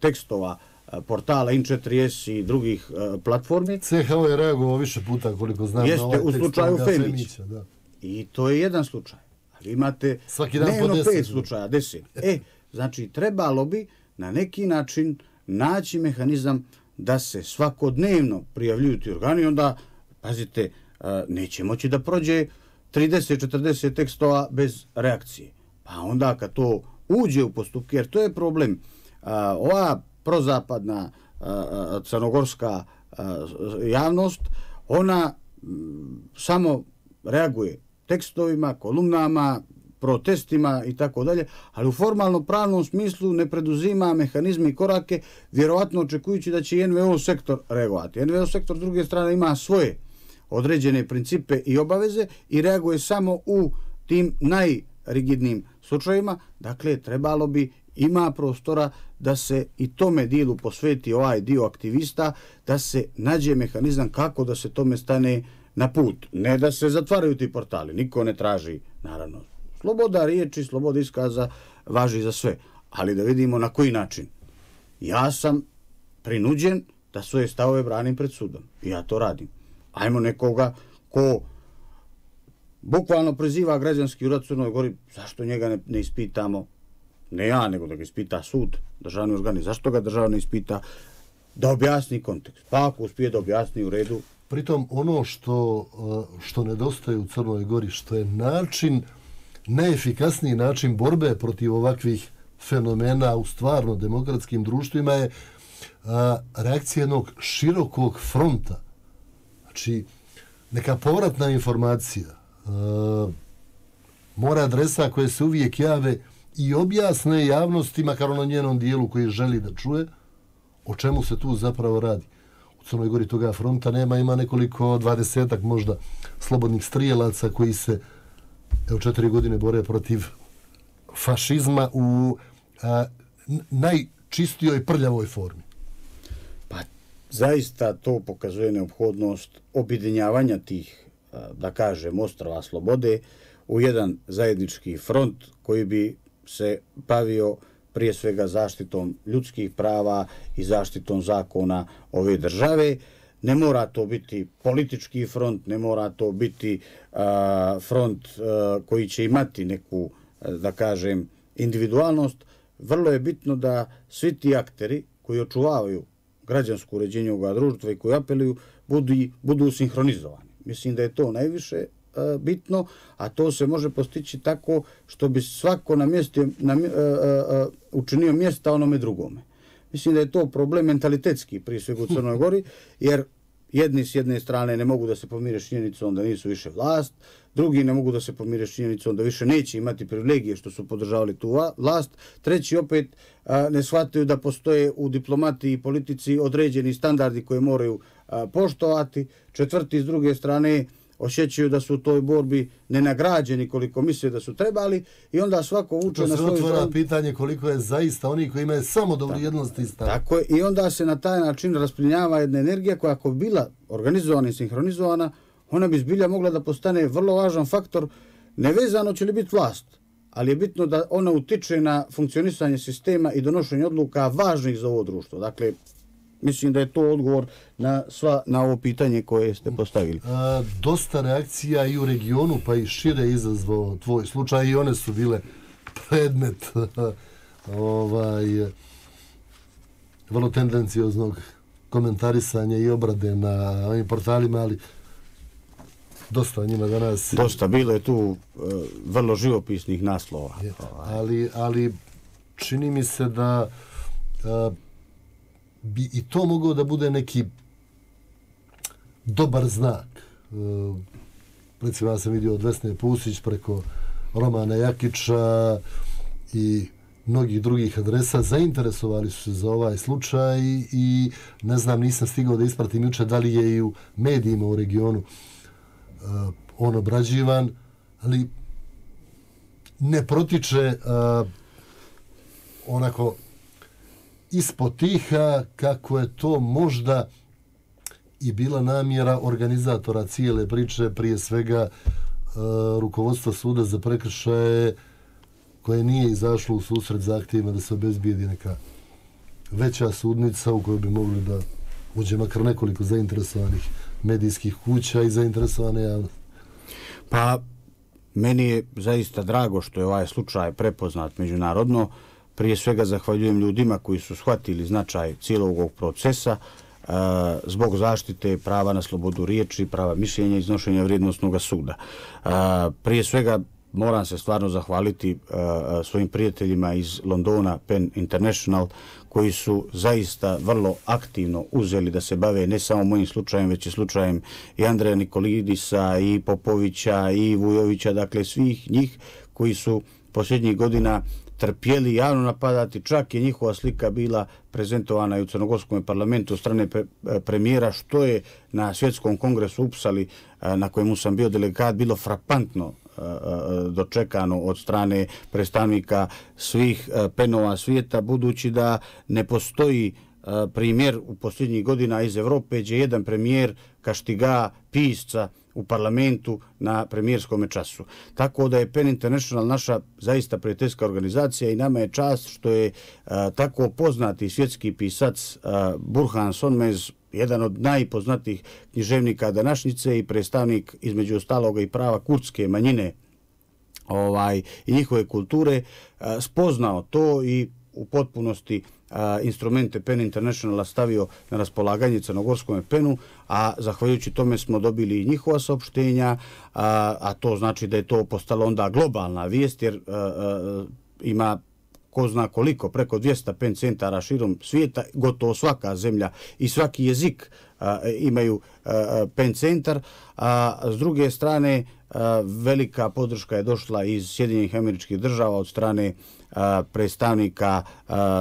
tekstova portala In4S i drugih platformi. CHO je reagovao više puta koliko znam Jeste, na ovaj u slučaju Femića. Da. I to je jedan slučaj. Ali imate Svaki dan po deset. pet slučaja, deset. E, znači, trebalo bi na neki način naći mehanizam da se svakodnevno prijavljuju ti organi, onda, pazite, neće moći da prođe 30-40 tekstova bez reakcije. Pa onda kad to uđe u postupke, jer to je problem, ova prozapadna crnogorska javnost, ona mm, samo reaguje tekstovima, kolumnama, protestima i tako dalje, ali u formalno pravnom smislu ne preduzima mehanizme i korake, vjerovatno očekujući da će NVO sektor reagovati. NVO sektor s druge strane ima svoje određene principe i obaveze i reaguje samo u tim najrigidnim slučajima, dakle, trebalo bi ima prostora da se i tome dilu posveti ovaj dio aktivista, da se nađe mehanizam kako da se tome stane na put. Ne da se zatvaraju ti portali, niko ne traži, naravno. Sloboda riječi, sloboda iskaza važi za sve, ali da vidimo na koji način. Ja sam prinuđen da svoje stavove branim pred sudom. Ja to radim. Ajmo nekoga ko bukvalno preziva građanski urad Crnoj Gori, zašto njega ne, ne ispitamo? Ne ja, nego da ga ispita sud, državni organi. Zašto ga državni ispita? Da objasni kontekst. Pa ako uspije da objasni u redu. Pritom ono što, eh, što nedostaje u Crnoj Gori, što je način, najefikasniji način borbe protiv ovakvih fenomena u stvarno demokratskim društvima je a, reakcija jednog širokog fronta. Znači, neka povratna informacija, a, mora adresa koje se uvijek jave i objasne javnosti, makar ono njenom dijelu koji želi da čuje, o čemu se tu zapravo radi. U Crnoj Gori toga fronta nema, ima nekoliko dvadesetak možda slobodnih strijelaca koji se evo četiri godine bore protiv fašizma u a, najčistijoj prljavoj formi. Pa zaista to pokazuje neophodnost objedinjavanja tih, da kažem, ostrava slobode u jedan zajednički front koji bi se bavio prije svega zaštitom ljudskih prava i zaštitom zakona ove države. Ne mora to biti politički front, ne mora to biti a, front a, koji će imati neku, da kažem, individualnost, vrlo je bitno da svi ti akteri koji očuvavaju građansko uređenje ovoga društva i koji apeluju budu, budu sinhronizovani. Mislim da je to najviše E, bitno, a to se može postići tako što bi svako na mjestu na, uh, uh, učinio mjesta onome drugome. Mislim da je to problem mentalitetski prije svega u Crnoj Gori, jer jedni s jedne strane ne mogu da se pomire s činjenicom da nisu više vlast, drugi ne mogu da se pomire s činjenicom da više neće imati privilegije što su podržavali tu vlast, treći opet a, ne shvataju da postoje u diplomatiji i politici određeni standardi koje moraju a, poštovati, četvrti s druge strane osjećaju da su u toj borbi nenagrađeni koliko misle da su trebali i onda svako uče na svoju stranu. To se pitanje koliko je zaista oni koji imaju samo dobri jednosti i stav. Tako je, i onda se na taj način rasplinjava jedna energija koja ako bi bila organizovana i sinhronizovana, ona bi zbilja mogla da postane vrlo važan faktor, nevezano će li biti vlast, ali je bitno da ona utiče na funkcionisanje sistema i donošenje odluka važnih za ovo društvo. Dakle, mislim da je to odgovor na sva na ovo pitanje koje ste postavili. A, dosta reakcija i u regionu, pa i šire izazvao tvoj slučaj i one su bile predmet ovaj, vrlo tendencijoznog komentarisanja i obrade na ovim portalima, ali dosta njima danas... Dosta, bilo je tu uh, vrlo živopisnih naslova. Je, ali, ali čini mi se da uh, bi i to mogao da bude neki dobar znak. E, recimo, ja sam vidio od Vesne Pusić preko Romana Jakića i mnogih drugih adresa zainteresovali su se za ovaj slučaj i ne znam, nisam stigao da ispratim juče da li je i u medijima u regionu uh, on obrađivan, ali ne protiče uh, onako ispod tiha kako je to možda i bila namjera organizatora cijele priče, prije svega e, rukovodstva suda za prekršaje koje nije izašlo u susret zahtjevima da se obezbijedi neka veća sudnica u kojoj bi mogli da uđe makar nekoliko zainteresovanih medijskih kuća i zainteresovane javnosti. Pa, meni je zaista drago što je ovaj slučaj prepoznat međunarodno. Prije svega zahvaljujem ljudima koji su shvatili značaj cijelog ovog procesa uh, zbog zaštite prava na slobodu riječi, prava mišljenja i iznošenja vrijednostnog suda. Uh, prije svega moram se stvarno zahvaliti e, svojim prijateljima iz Londona, Pen International, koji su zaista vrlo aktivno uzeli da se bave ne samo mojim slučajem, već i slučajem i Andreja Nikolidisa, i Popovića, i Vujovića, dakle svih njih koji su posljednjih godina trpjeli javno napadati, čak je njihova slika bila prezentovana i u Crnogorskom parlamentu od strane pre, e, premijera, što je na svjetskom kongresu upsali e, na kojemu sam bio delegat, bilo frapantno e, dočekano od strane predstavnika svih penova svijeta, budući da ne postoji primjer u posljednjih godina iz Evrope, gdje jedan premijer kaštiga pisca u parlamentu na premijerskom času. Tako da je PEN International naša zaista prijateljska organizacija i nama je čast što je a, tako poznati svjetski pisac a, Burhan Sonmez, jedan od najpoznatijih književnika današnjice i predstavnik između ostaloga i prava kurdske manjine ovaj i njihove kulture, a, spoznao to i u potpunosti a, instrumente PEN Internationala stavio na raspolaganje crnogorskom PENu, a zahvaljujući tome smo dobili i njihova saopštenja, a, a to znači da je to postalo onda globalna vijest, jer a, a, ima ko zna koliko, preko 200 pen centara širom svijeta, gotovo svaka zemlja i svaki jezik a, imaju a, pen centar, a s druge strane a, velika podrška je došla iz Sjedinjenih američkih država od strane predstavnika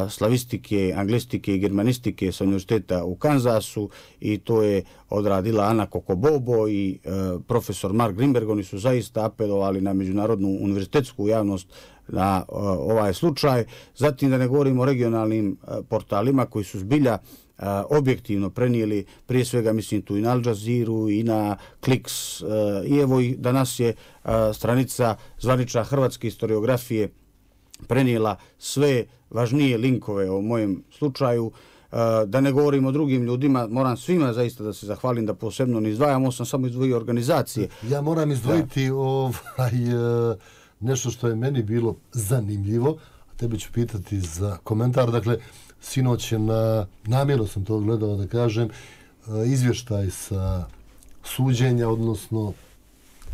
slavistike, anglistike i germanistike sa univerziteta u Kanzasu i to je odradila Ana Kokobobo i profesor Mark Grimberg. Oni su zaista apelovali na međunarodnu univerzitetsku javnost na ovaj slučaj. Zatim da ne govorimo o regionalnim portalima koji su zbilja objektivno prenijeli prije svega mislim tu i na Al Jazeera i na Kliks i evo i danas je stranica zvanična hrvatske historiografije prenijela sve važnije linkove o mojem slučaju. Da ne govorim o drugim ljudima, moram svima zaista da se zahvalim da posebno ne izdvajam, ovo sam samo izdvojio organizacije. Ja moram izdvojiti da. ovaj, e, nešto što je meni bilo zanimljivo, a tebi ću pitati za komentar. Dakle, sinoć je na, namjerno sam to gledao da kažem, e, izvještaj sa suđenja, odnosno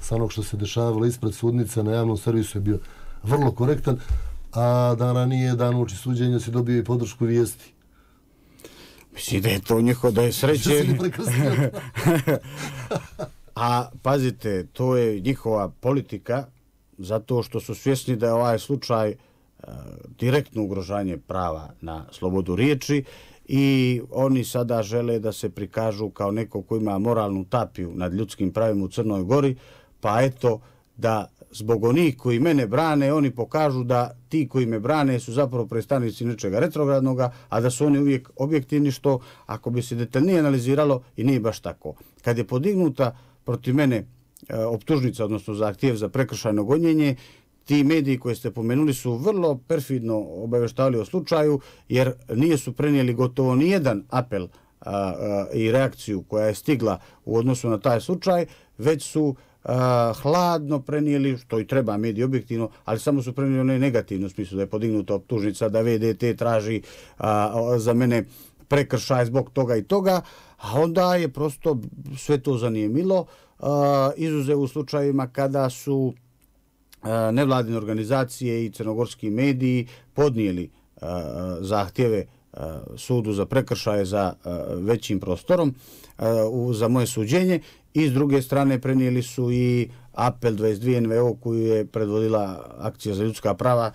sa onog što se dešavalo ispred sudnice na javnom servisu je bio vrlo korektan a dan ranije, dan uči suđenja, si dobio i podršku vijesti. Misli da je to njiho, da je sreće. a pazite, to je njihova politika, zato što su svjesni da je ovaj slučaj uh, direktno ugrožanje prava na slobodu riječi i oni sada žele da se prikažu kao neko ko ima moralnu tapiju nad ljudskim pravima u Crnoj Gori, pa eto da zbog onih koji mene brane, oni pokažu da ti koji me brane su zapravo predstavnici nečega retrogradnog, a da su oni uvijek objektivni, što ako bi se detaljnije analiziralo i nije baš tako. Kad je podignuta protiv mene e, optužnica, odnosno zahtjev za prekršajno gonjenje, ti mediji koje ste pomenuli su vrlo perfidno obaveštavali o slučaju, jer nije su prenijeli gotovo ni jedan apel a, a, i reakciju koja je stigla u odnosu na taj slučaj, već su a, hladno prenijeli, što i treba mediji objektivno, ali samo su prenijeli onaj negativno smislu da je podignuta optužnica, da VDT traži a, za mene prekršaj zbog toga i toga, a onda je prosto sve to zanijemilo, a, izuze u slučajima kada su E, nevladine organizacije i crnogorski mediji podnijeli e, zahtjeve e, sudu za prekršaje za većim prostorom za moje suđenje i s druge strane prenijeli su i apel 22 NVO koju je predvodila akcija za ljudska prava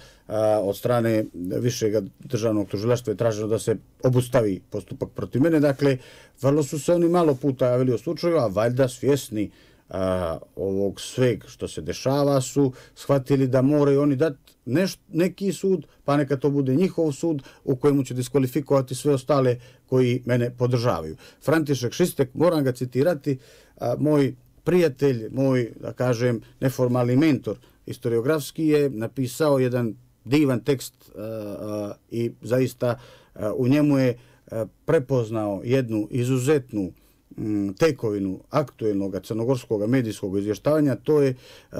od strane višeg državnog tužilaštva je traženo da se obustavi postupak protiv mene. Dakle, vrlo su se oni malo puta javili o slučaju, a valjda svjesni a, ovog sveg što se dešava su shvatili da moraju oni dati neš, neki sud, pa neka to bude njihov sud u kojemu će diskvalifikovati sve ostale koji mene podržavaju. František Šistek, moram ga citirati, a, moj prijatelj, moj, da kažem, neformalni mentor historiografski je napisao jedan divan tekst a, a, i zaista a, u njemu je a, prepoznao jednu izuzetnu Mm, tekovinu aktuelnog crnogorskog medijskog izvještavanja, to je uh,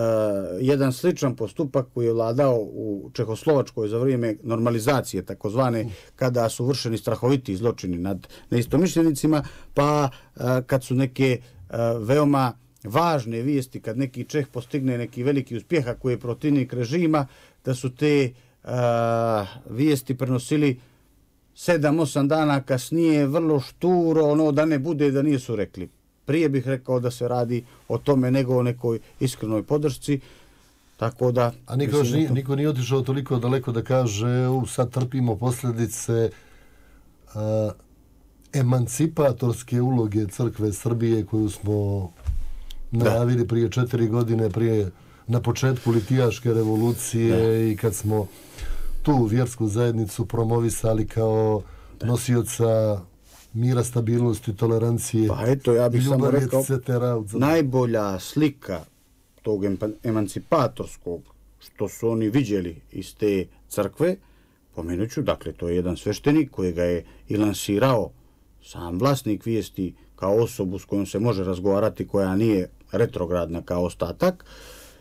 jedan sličan postupak koji je vladao u Čehoslovačkoj za vrijeme normalizacije, takozvane, kada su vršeni strahoviti zločini nad neistomišljenicima, pa uh, kad su neke uh, veoma važne vijesti, kad neki Čeh postigne neki veliki uspjeh, koji je protivnik režima, da su te vijesti prenosili uh, sedam, osam dana kasnije, vrlo šturo, ono da ne bude da nisu rekli. Prije bih rekao da se radi o tome nego o nekoj iskrenoj podršci. Tako da... A niko, mislim da nije, to- niko nije otišao toliko daleko da kaže u sad trpimo posljedice a, emancipatorske uloge crkve Srbije koju smo najavili prije četiri godine, prije na početku litijaške revolucije i kad smo tu vjersku zajednicu promovisali kao nosioca mira, stabilnosti, tolerancije Pa eto, ja bih samo rekao, et cetera. najbolja slika tog emancipatorskog što su oni viđeli iz te crkve, pomenut ću, dakle, to je jedan sveštenik koji ga je i lansirao sam vlasnik vijesti kao osobu s kojom se može razgovarati, koja nije retrogradna kao ostatak.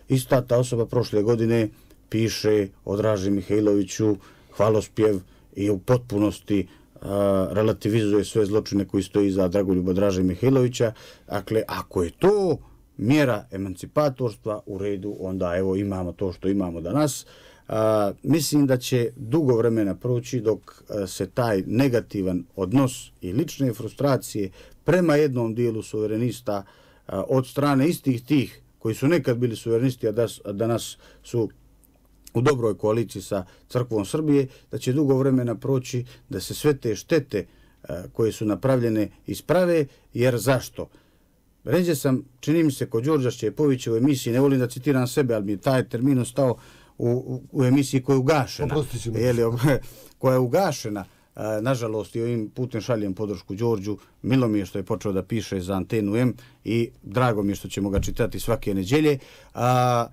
Ista ta osoba prošle godine piše o Draži Mihajloviću hvalospjev i u potpunosti a, relativizuje sve zločine koji stoji iza Dragoljuba Draže Mihajlovića. Dakle, ako je to mjera emancipatorstva u redu, onda evo imamo to što imamo danas. A, mislim da će dugo vremena proći dok a, se taj negativan odnos i lične frustracije prema jednom dijelu suverenista a, od strane istih tih koji su nekad bili suverenisti, a, das, a danas su u dobroj koaliciji sa crkvom Srbije, da će dugo vremena proći da se sve te štete a, koje su napravljene isprave, jer zašto? Ređe sam, čini mi se, kod Đorđa Šćepovića u emisiji, ne volim da citiram sebe, ali mi je taj termin ostao u, u, u emisiji koja je ugašena. Je li, koja je ugašena. A, nažalost, i ovim putem šaljem podršku Đorđu. Milo mi je što je počeo da piše za antenu M i drago mi je što ćemo ga čitati svake neđelje. A,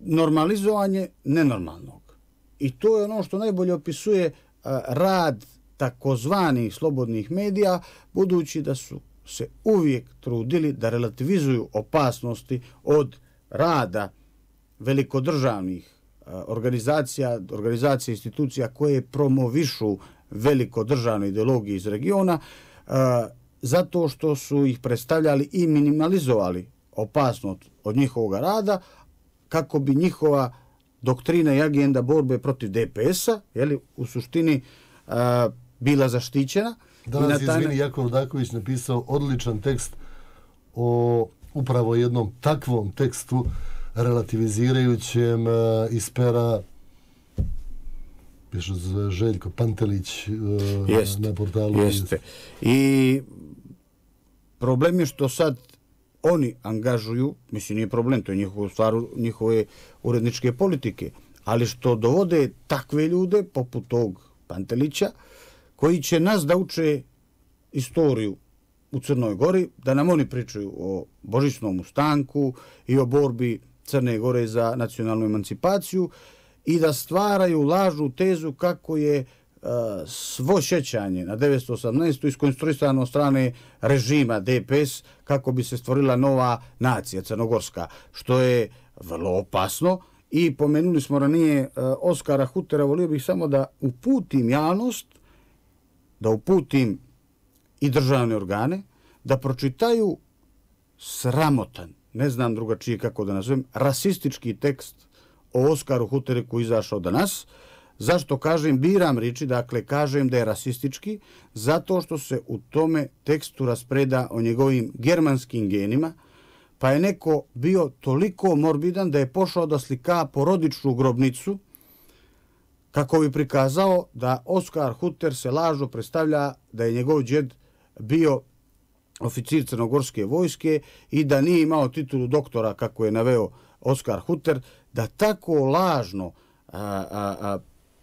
normalizovanje nenormalnog. I to je ono što najbolje opisuje e, rad takozvanih slobodnih medija, budući da su se uvijek trudili da relativizuju opasnosti od rada velikodržavnih e, organizacija, organizacija institucija koje promovišu velikodržavne ideologije iz regiona, e, zato što su ih predstavljali i minimalizovali opasnost od njihovog rada, kako bi njihova doktrina i agenda borbe protiv DPS-a, jeli, u suštini a, bila zaštićena. Danas je, taj izvini, na- Jakov Daković napisao odličan tekst o upravo jednom takvom tekstu relativizirajućem uh, iz pera piše Željko Pantelić uh, Jeste, na portalu. Jeste. I problem je što sad oni angažuju, mislim nije problem, to je njihovo stvar, njihove uredničke politike, ali što dovode takve ljude, poput tog Pantelića, koji će nas da uče istoriju u Crnoj Gori, da nam oni pričaju o božićnom ustanku i o borbi Crne Gore za nacionalnu emancipaciju i da stvaraju lažnu tezu kako je uh, svo šećanje na 918. iskonstruisano od strane režima DPS kako bi se stvorila nova nacija crnogorska, što je vrlo opasno i pomenuli smo ranije e, Oskara Hutera, volio bih samo da uputim javnost, da uputim i državne organe, da pročitaju sramotan, ne znam drugačije kako da nazovem, rasistički tekst o Oskaru Huteriku izašao danas. Zašto kažem, biram riči, dakle kažem da je rasistički, zato što se u tome tekstu raspreda o njegovim germanskim genima, pa je neko bio toliko morbidan da je pošao da slika porodičnu grobnicu, kako bi prikazao da Oskar Huter se lažno predstavlja da je njegov džed bio oficir crnogorske vojske i da nije imao titulu doktora kako je naveo Oskar Huter, da tako lažno a, a, a,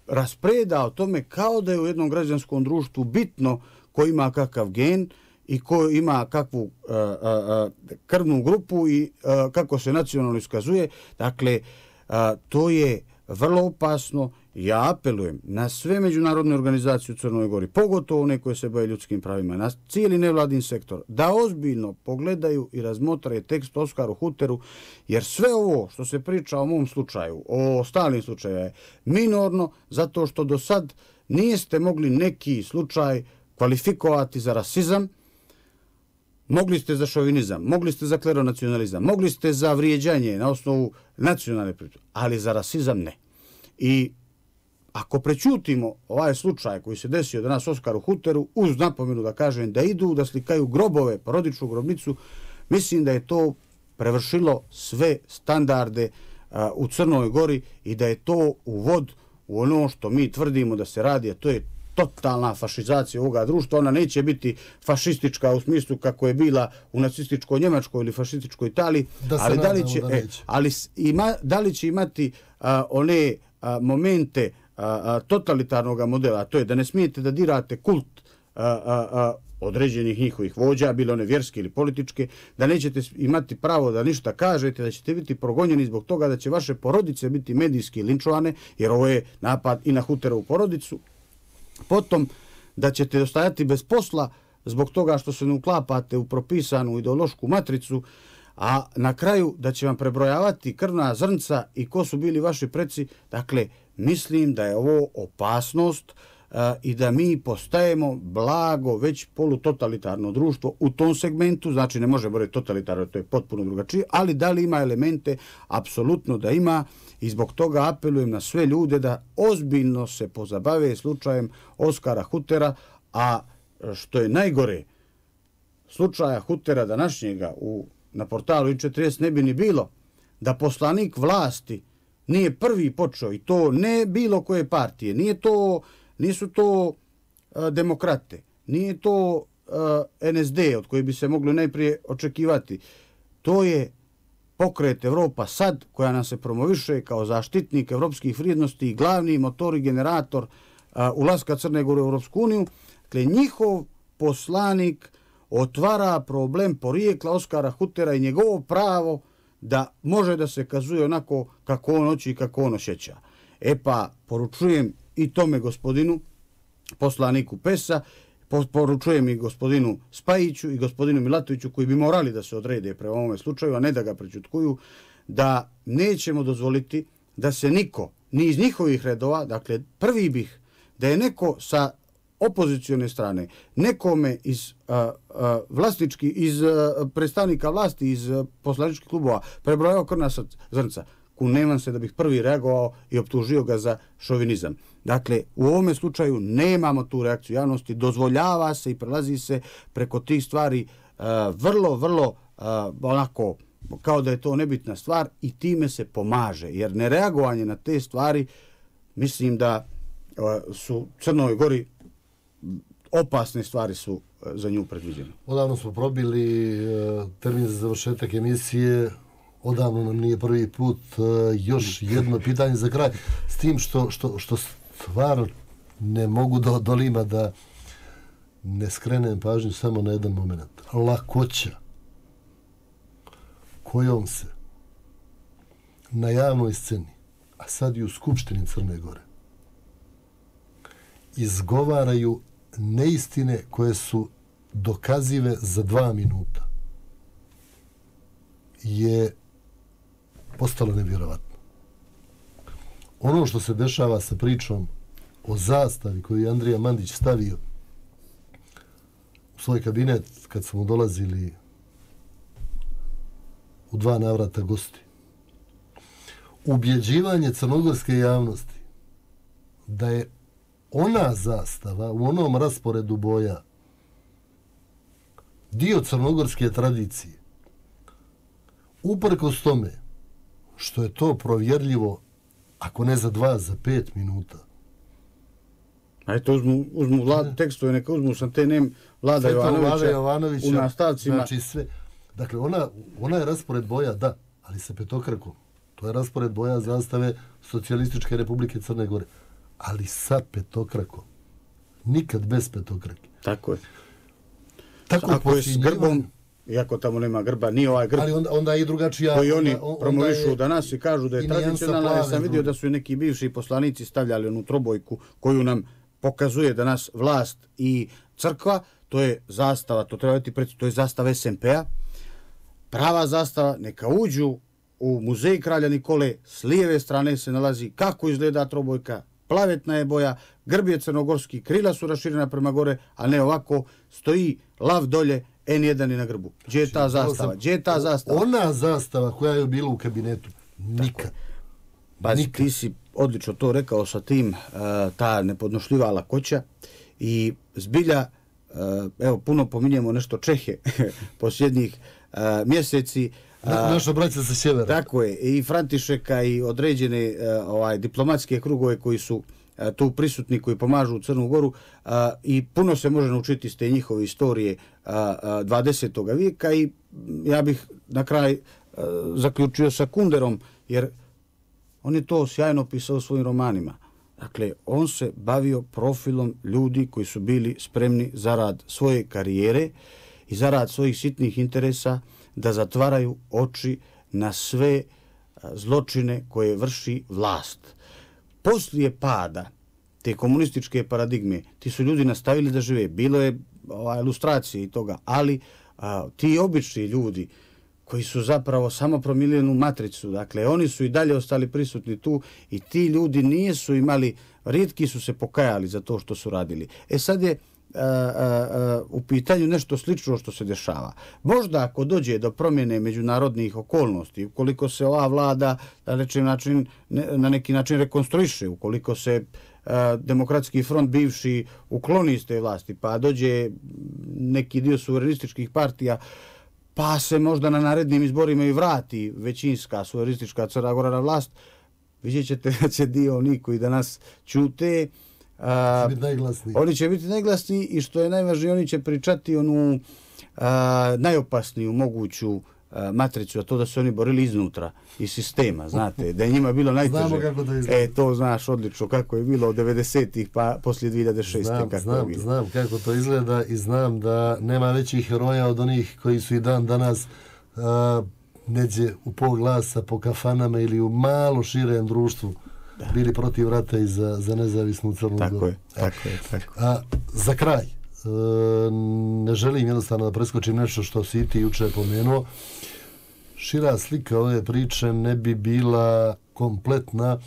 raspreda o tome kao da je u jednom građanskom društvu bitno ko ima kakav gen i ko ima kakvu a, a, krvnu grupu i a, kako se nacionalno iskazuje. Dakle, a, to je vrlo opasno. Ja apelujem na sve međunarodne organizacije u Crnoj Gori, pogotovo one koje se bave ljudskim pravima, na cijeli nevladin sektor, da ozbiljno pogledaju i razmotre tekst Oskaru Huteru, jer sve ovo što se priča o mom slučaju, o ostalim slučaju je minorno, zato što do sad niste mogli neki slučaj kvalifikovati za rasizam, Mogli ste za šovinizam, mogli ste za kleronacionalizam, mogli ste za vrijeđanje na osnovu nacionalne priče, ali za rasizam ne. I ako prećutimo ovaj slučaj koji se desio danas Oskaru Huteru, uz napomenu da kažem da idu da slikaju grobove, porodičnu grobnicu, mislim da je to prevršilo sve standarde a, u Crnoj Gori i da je to uvod u ono što mi tvrdimo da se radi, a to je totalna fašizacija ovoga društva, ona neće biti fašistička u smislu kako je bila u nacističkoj Njemačkoj ili fašističkoj Italiji, Da ali, da li će, da e, ali ima, da li će imati a, one a, momente a, a, totalitarnog modela, to je da ne smijete da dirate kult a, a, a, određenih njihovih vođa, bilo one vjerske ili političke, da nećete imati pravo da ništa kažete, da ćete biti progonjeni zbog toga da će vaše porodice biti medijski linčovane, jer ovo je napad i na Huterovu porodicu, potom da ćete ostajati bez posla zbog toga što se ne uklapate u propisanu ideološku matricu, a na kraju da će vam prebrojavati krvna zrnca i ko su bili vaši preci. Dakle, mislim da je ovo opasnost i da mi postajemo blago već polutotalitarno društvo u tom segmentu, znači ne možemo reći totalitarno, to je potpuno drugačije, ali da li ima elemente, apsolutno da ima. I zbog toga apelujem na sve ljude da ozbiljno se pozabave slučajem Oskara Hutera, a što je najgore, slučaja Hutera današnjega u, na portalu i40 ne bi ni bilo da poslanik vlasti nije prvi počeo i to ne bilo koje partije, nije to, nisu to a, demokrate, nije to a, NSD od koje bi se moglo najprije očekivati. To je pokret Evropa sad, koja nam se promoviše kao zaštitnik evropskih vrijednosti i glavni motor i generator a, ulaska Crne Gore u Evropsku uniju, dakle njihov poslanik otvara problem porijekla Oskara Hutera i njegovo pravo da može da se kazuje onako kako on hoće i kako on osjeća. E pa, poručujem i tome gospodinu, poslaniku PESA, poručujem i gospodinu Spajiću i gospodinu Milatoviću koji bi morali da se odrede prema ovome slučaju, a ne da ga prečutkuju, da nećemo dozvoliti da se niko, ni iz njihovih redova, dakle prvi bih da je neko sa opozicione strane, nekome iz a, a, vlasnički, iz a, predstavnika vlasti, iz a, poslaničkih klubova, prebrojao krna sa zrnca, kunevan se da bih prvi reagovao i optužio ga za šovinizam. Dakle, u ovome slučaju nemamo tu reakciju javnosti, dozvoljava se i prelazi se preko tih stvari a, vrlo, vrlo a, onako kao da je to nebitna stvar i time se pomaže, jer nereagovanje na te stvari mislim da a, su Crnoj Gori opasne stvari su e, za nju predviđene. Odavno smo probili e, termin za završetak emisije, odavno nam nije prvi put e, još jedno pitanje za kraj, s tim što, što, što stvar ne mogu da odolima da ne skrenem pažnju samo na jedan moment. Lakoća kojom se na javnoj sceni, a sad i u Skupštini Crne Gore, izgovaraju neistine koje su dokazive za dva minuta je postalo nevjerovatno. Ono što se dešava sa pričom o zastavi koju je Andrija Mandić stavio u svoj kabinet kad smo dolazili u dva navrata gosti. Ubjeđivanje crnogorske javnosti da je ona zastava u onom rasporedu boja dio crnogorske tradicije uprkos tome što je to provjerljivo ako ne za dva, za pet minuta. A eto uzmu, uzmu vlad, tekstove, neka uzmu sam te nem Vlada Jovanovića, Vlada Jovanovića u nastavcima. znači sve. Dakle ona, ona je raspored boja da, ali sa petokrakom. To je raspored boja zastave socijalističke republike Crne Gore ali sa petokrakom. Nikad bez petokrake. Tako je. tako Ako je s grbom, iako tamo nema grba, nije ovaj grb. Ali onda, onda je i drugačija koji oni onda- promovišu je danas i kažu da je tradicionalna. Ja sam vidio da su neki bivši poslanici stavljali onu trobojku koju nam pokazuje da nas vlast i crkva, to je zastava, to treba biti pred, to je zastava SMP-a, prava zastava, neka uđu u muzej kralja Nikole, s lijeve strane se nalazi kako izgleda trobojka, plavetna je boja, grb je crnogorski, krila su raširena prema gore, a ne ovako, stoji lav dolje, N1 je na grbu. Gdje je ta zastava? Gdje je ta zastava? ona zastava koja je bila u kabinetu nikad Pa Nikad. ti si odlično to rekao sa tim, uh, ta nepodnošljiva lakoća i zbilja, uh, evo, puno pominjemo nešto Čehe posljednjih uh, mjeseci, Na, naša braća sa sjevera. Tako je, i Františeka i određene uh, ovaj, diplomatske krugove koji su uh, tu prisutni, koji pomažu u Crnu Goru uh, i puno se može naučiti iz te njihove istorije uh, uh, 20. vijeka i ja bih na kraj uh, zaključio sa Kunderom, jer on je to sjajno pisao u svojim romanima. Dakle, on se bavio profilom ljudi koji su bili spremni za rad svoje karijere i za rad svojih sitnih interesa da zatvaraju oči na sve zločine koje vrši vlast. Poslije pada te komunističke paradigme, ti su ljudi nastavili da žive. Bilo je ova ilustracija i toga, ali a, ti obični ljudi, koji su zapravo samo promiljenu matricu. Dakle, oni su i dalje ostali prisutni tu i ti ljudi nisu imali, rijetki su se pokajali za to što su radili. E sad je E, e, e, u pitanju nešto slično što se dešava. Možda ako dođe do promjene međunarodnih okolnosti, ukoliko se ova vlada na neki način, na neki način rekonstruiše, ukoliko se e, demokratski front bivši ukloni iz te vlasti, pa dođe neki dio suverenističkih partija, pa se možda na narednim izborima i vrati većinska suverenistička Crna Gora na vlast, vidjet ćete da će dio onih koji danas čute, a, će oni će biti najglasniji i što je najvažnije, oni će pričati onu a, najopasniju moguću matricu, a to da su oni borili iznutra iz sistema, znate, da je njima bilo najteže. Znamo kako to izgleda. E, to znaš odlično kako je bilo od 90-ih pa poslije 2006. Znam, kako znam, je znam kako to izgleda i znam da nema većih heroja od onih koji su i dan danas uh, neđe u pol glasa po kafanama ili u malo širem društvu da. Bili protiv rata i za, za nezavisnu Crnu Tako je, tako je, tako. A, za kraj, uh, ne želim jednostavno da preskočim nešto što si ti juče pomenuo, šira slika ove priče ne bi bila kompletna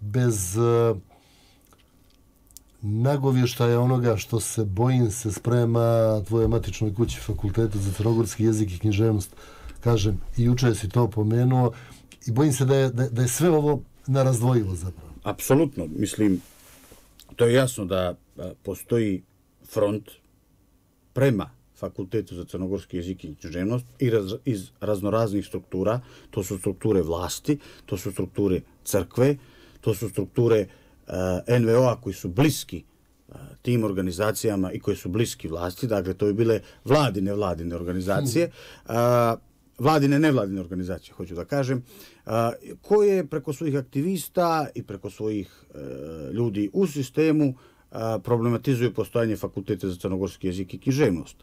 bez uh, nagovještaja onoga što se bojim se sprema tvoje matičnoj kući fakultetu za crnogorski jezik i književnost. Kažem, i juče si to pomenuo i bojim se da je, da, da je sve ovo нераздвоиво заправо. Апсолутно, мислим, тоа е јасно да постои фронт према факултетот за црногорски јазик и книжевност и раз, из разноразни структура, тоа се структуре власти, тоа се структуре цркве, тоа се структуре е, НВО-а кои се блиски тим организацијама и кои се блиски власти, дакле тој биле владине владине организации, mm. Vladine nevladine organizacije, hoću da kažem, koje preko svojih aktivista i preko svojih e, ljudi u sistemu problematizuju postojanje fakulteta za crnogorski jezik i književnost.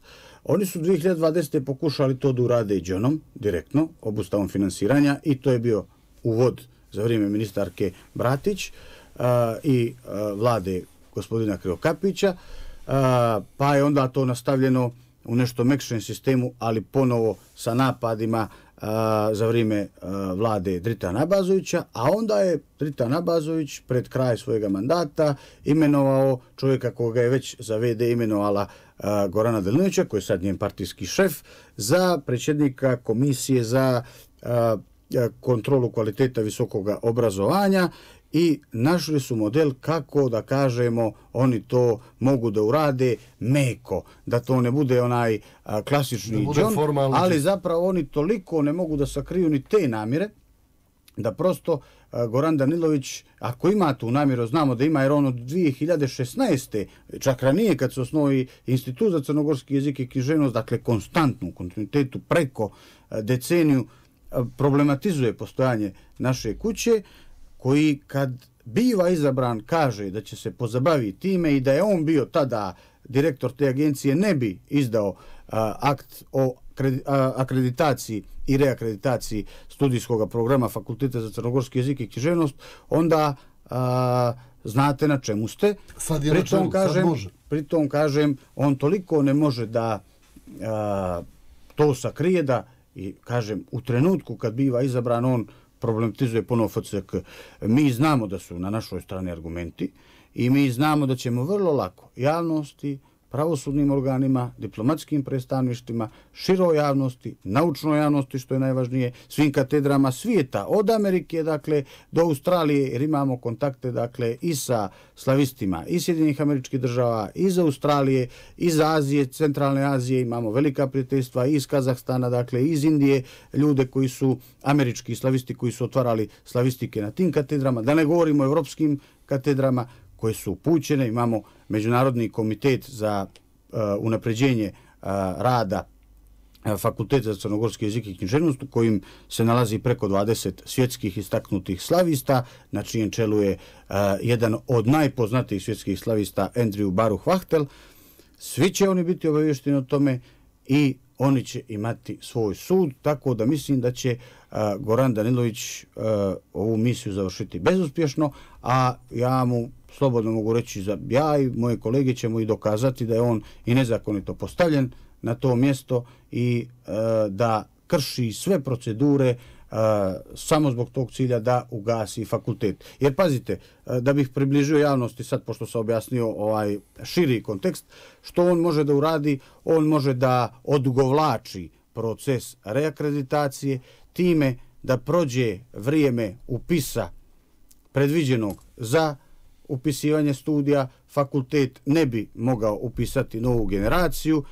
Oni su 2020. pokušali to da urade i džonom, direktno, obustavom finansiranja, i to je bio uvod za vrijeme ministarke Bratić i vlade gospodina Kriokapića, pa je onda to nastavljeno u nešto mekšem sistemu, ali ponovo sa napadima za vrijeme vlade Drita Nabazovića, a onda je Drita Nabazović pred kraj svojega mandata imenovao čovjeka koga je već za VD imenovala Gorana Delinovića, koji je sad njen partijski šef, za predsjednika komisije za kontrolu kvaliteta visokog obrazovanja i našli su model kako da kažemo oni to mogu da urade meko, da to ne bude onaj a, klasični džon, ali zapravo oni toliko ne mogu da sakriju ni te namire, da prosto a, Goran Danilović, ako ima tu namjeru, znamo da ima jer on od 2016. čak ranije kad se osnovi Institut za crnogorski jezik i književnost, dakle konstantnu kontinuitetu preko a, deceniju, problematizuje postojanje naše kuće, koji kad biva izabran kaže da će se pozabaviti time i da je on bio tada direktor te agencije ne bi izdao a, akt o akreditaciji i reakreditaciji studijskog programa Fakulteta za crnogorski jezik i književnost, onda a, znate na čemu ste. Sad je pritom, čemu, kažem, sad može. Pritom kažem, on toliko ne može da a, to sakrije da i kažem, u trenutku kad biva izabran on problematizuje ponovo FCK. Mi znamo da su na našoj strani argumenti i mi znamo da ćemo vrlo lako javnosti pravosudnim organima, diplomatskim predstavništima, široj javnosti, naučnoj javnosti, što je najvažnije, svim katedrama svijeta, od Amerike, dakle, do Australije, jer imamo kontakte, dakle, i sa slavistima iz Sjedinjenih američkih država, iz Australije, iz Azije, centralne Azije, imamo velika prijateljstva iz Kazahstana, dakle, iz Indije, ljude koji su američki slavisti, koji su otvarali slavistike na tim katedrama, da ne govorimo o evropskim katedrama, koje su upućene. Imamo Međunarodni komitet za uh, unapređenje uh, rada Fakultet Fakulteta za crnogorski jezik i književnost u kojim se nalazi preko 20 svjetskih istaknutih slavista, na čijem čelu je uh, jedan od najpoznatijih svjetskih slavista Andrew Baruch Wachtel. Svi će oni biti obavješteni o tome i oni će imati svoj sud, tako da mislim da će uh, Goran Danilović uh, ovu misiju završiti bezuspješno, a ja mu slobodno mogu reći za ja i moje kolege ćemo i dokazati da je on i nezakonito postavljen na to mjesto i e, da krši sve procedure e, samo zbog tog cilja da ugasi fakultet. Jer pazite, e, da bih približio javnosti sad, pošto sam objasnio ovaj širi kontekst, što on može da uradi? On može da odugovlači proces reakreditacije time da prođe vrijeme upisa predviđenog za upisivanje studija, fakultet ne bi mogao upisati novu generaciju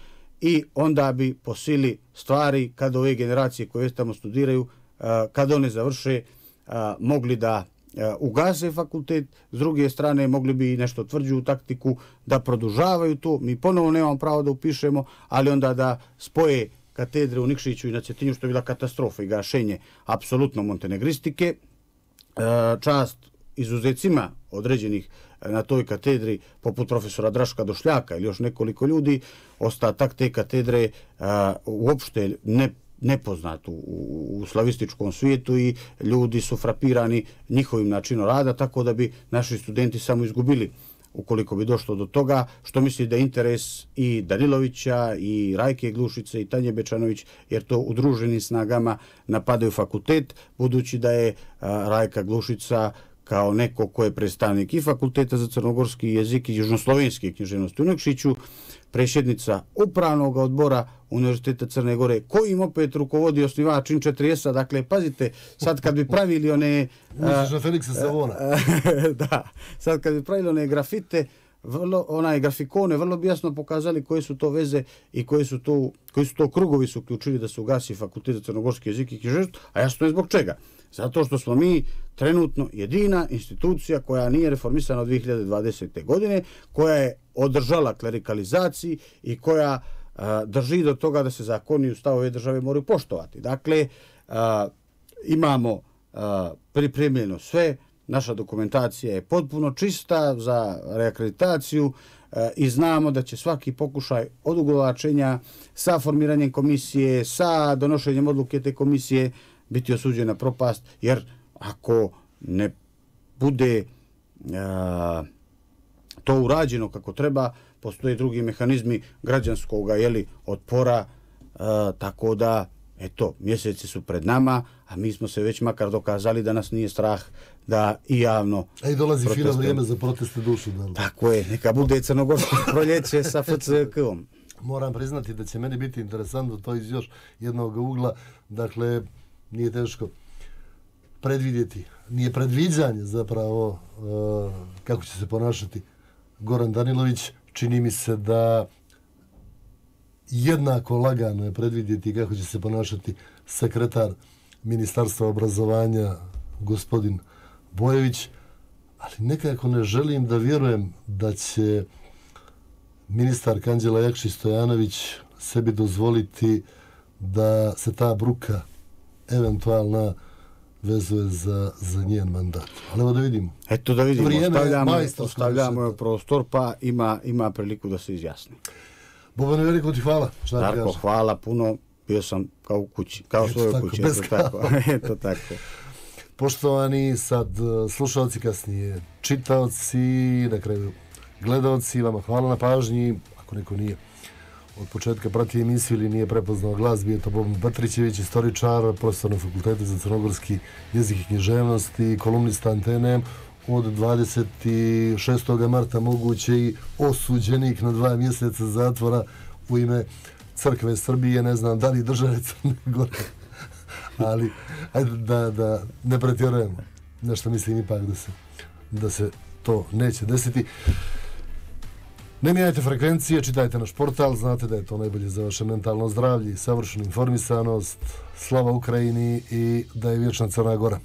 i onda bi po sili stvari kad ove generacije koje tamo studiraju, eh, kad one završe, eh, mogli da eh, ugase fakultet, s druge strane mogli bi nešto tvrđu taktiku da produžavaju to, mi ponovo nemamo pravo da upišemo, ali onda da spoje katedre u Nikšiću i na Cetinju, što je bila katastrofa i gašenje apsolutno montenegristike. Čast izuzecima određenih e, na toj katedri, poput profesora Draška Došljaka ili još nekoliko ljudi, ostatak te katedre a, uopšte ne nepoznat u, u slavističkom svijetu i ljudi su frapirani njihovim načinom rada, tako da bi naši studenti samo izgubili ukoliko bi došlo do toga, što misli da interes i Danilovića, i Rajke Glušice, i Tanje Bečanović, jer to udruženim snagama napadaju fakultet, budući da je a, Rajka Glušica kao neko ko je predstavnik i Fakulteta za crnogorski jezik i južnoslovenski književnost u Nekšiću, prešednica upravnog odbora Univerziteta Crne Gore, kojim opet rukovodi osnivač In 40 dakle, pazite, sad kad bi pravili one... Misliš na Feliksa Savona? da, sad kad bi pravili one grafite, vrlo, onaj grafikone, vrlo bi jasno pokazali koje su to veze i koje su to, koji su to krugovi su uključili da se ugasi Fakultet za crnogorski jezik i književnost, a jasno je zbog čega. Zato što smo mi trenutno jedina institucija koja nije reformisana od 2020. godine, koja je održala klerikalizaciji i koja a, drži do toga da se zakoni u stavove države moraju poštovati. Dakle, a, imamo a, pripremljeno sve, naša dokumentacija je potpuno čista za reakreditaciju e, i znamo da će svaki pokušaj odugovlačenja sa formiranjem komisije, sa donošenjem odluke te komisije, biti osuđen na propast, jer ako ne bude a, to urađeno kako treba, postoje drugi mehanizmi građanskog jeli, otpora, a, tako da, eto, mjeseci su pred nama, a mi smo se već makar dokazali da nas nije strah da i javno A i dolazi fino vrijeme za proteste dušu. Da Tako je, neka bude crnogorsko proljeće sa FCK-om. Moram priznati da će meni biti interesantno to iz još jednog ugla. Dakle, nije teško predvidjeti, nije predviđanje zapravo uh, kako će se ponašati Goran Danilović. Čini mi se da jednako lagano je predvidjeti kako će se ponašati sekretar Ministarstva obrazovanja gospodin Bojević, ali nekako ne želim da vjerujem da će ministar Kanđela Jakši Stojanović sebi dozvoliti da se ta bruka eventualna vezuje za, za njen mandat. Ali evo da vidimo. Eto da vidimo, Vrijeme ostavljamo, ostavljamo prostor, pa ima, ima priliku da se izjasni. Bobane, veliko ti hvala. Darko, hvala puno. Bio sam kao u kući, kao Eto svojoj kući. Eto tako, eto tako. Poštovani sad e, slušalci, kasnije čitaoci, na kraju gledalci, vama hvala na pažnji, ako neko nije od početka prati emisiju ili nije prepoznao glas, bio to Boban Batrićević, istoričar, profesor na fakultetu za crnogorski jezik i književnost i kolumnista antene od 26. marta moguće i osuđenik na dva mjeseca zatvora u ime crkve Srbije, ne znam da li države Crne Gore, ali ajde da, da ne pretjerujemo. Nešto mislim ipak da se, da se to neće desiti. Ne mijenjajte frekvencije, čitajte naš portal, znate da je to najbolje za vaše mentalno zdravlje i savršenu informisanost. Slava Ukrajini i da je vječna Crna Gora.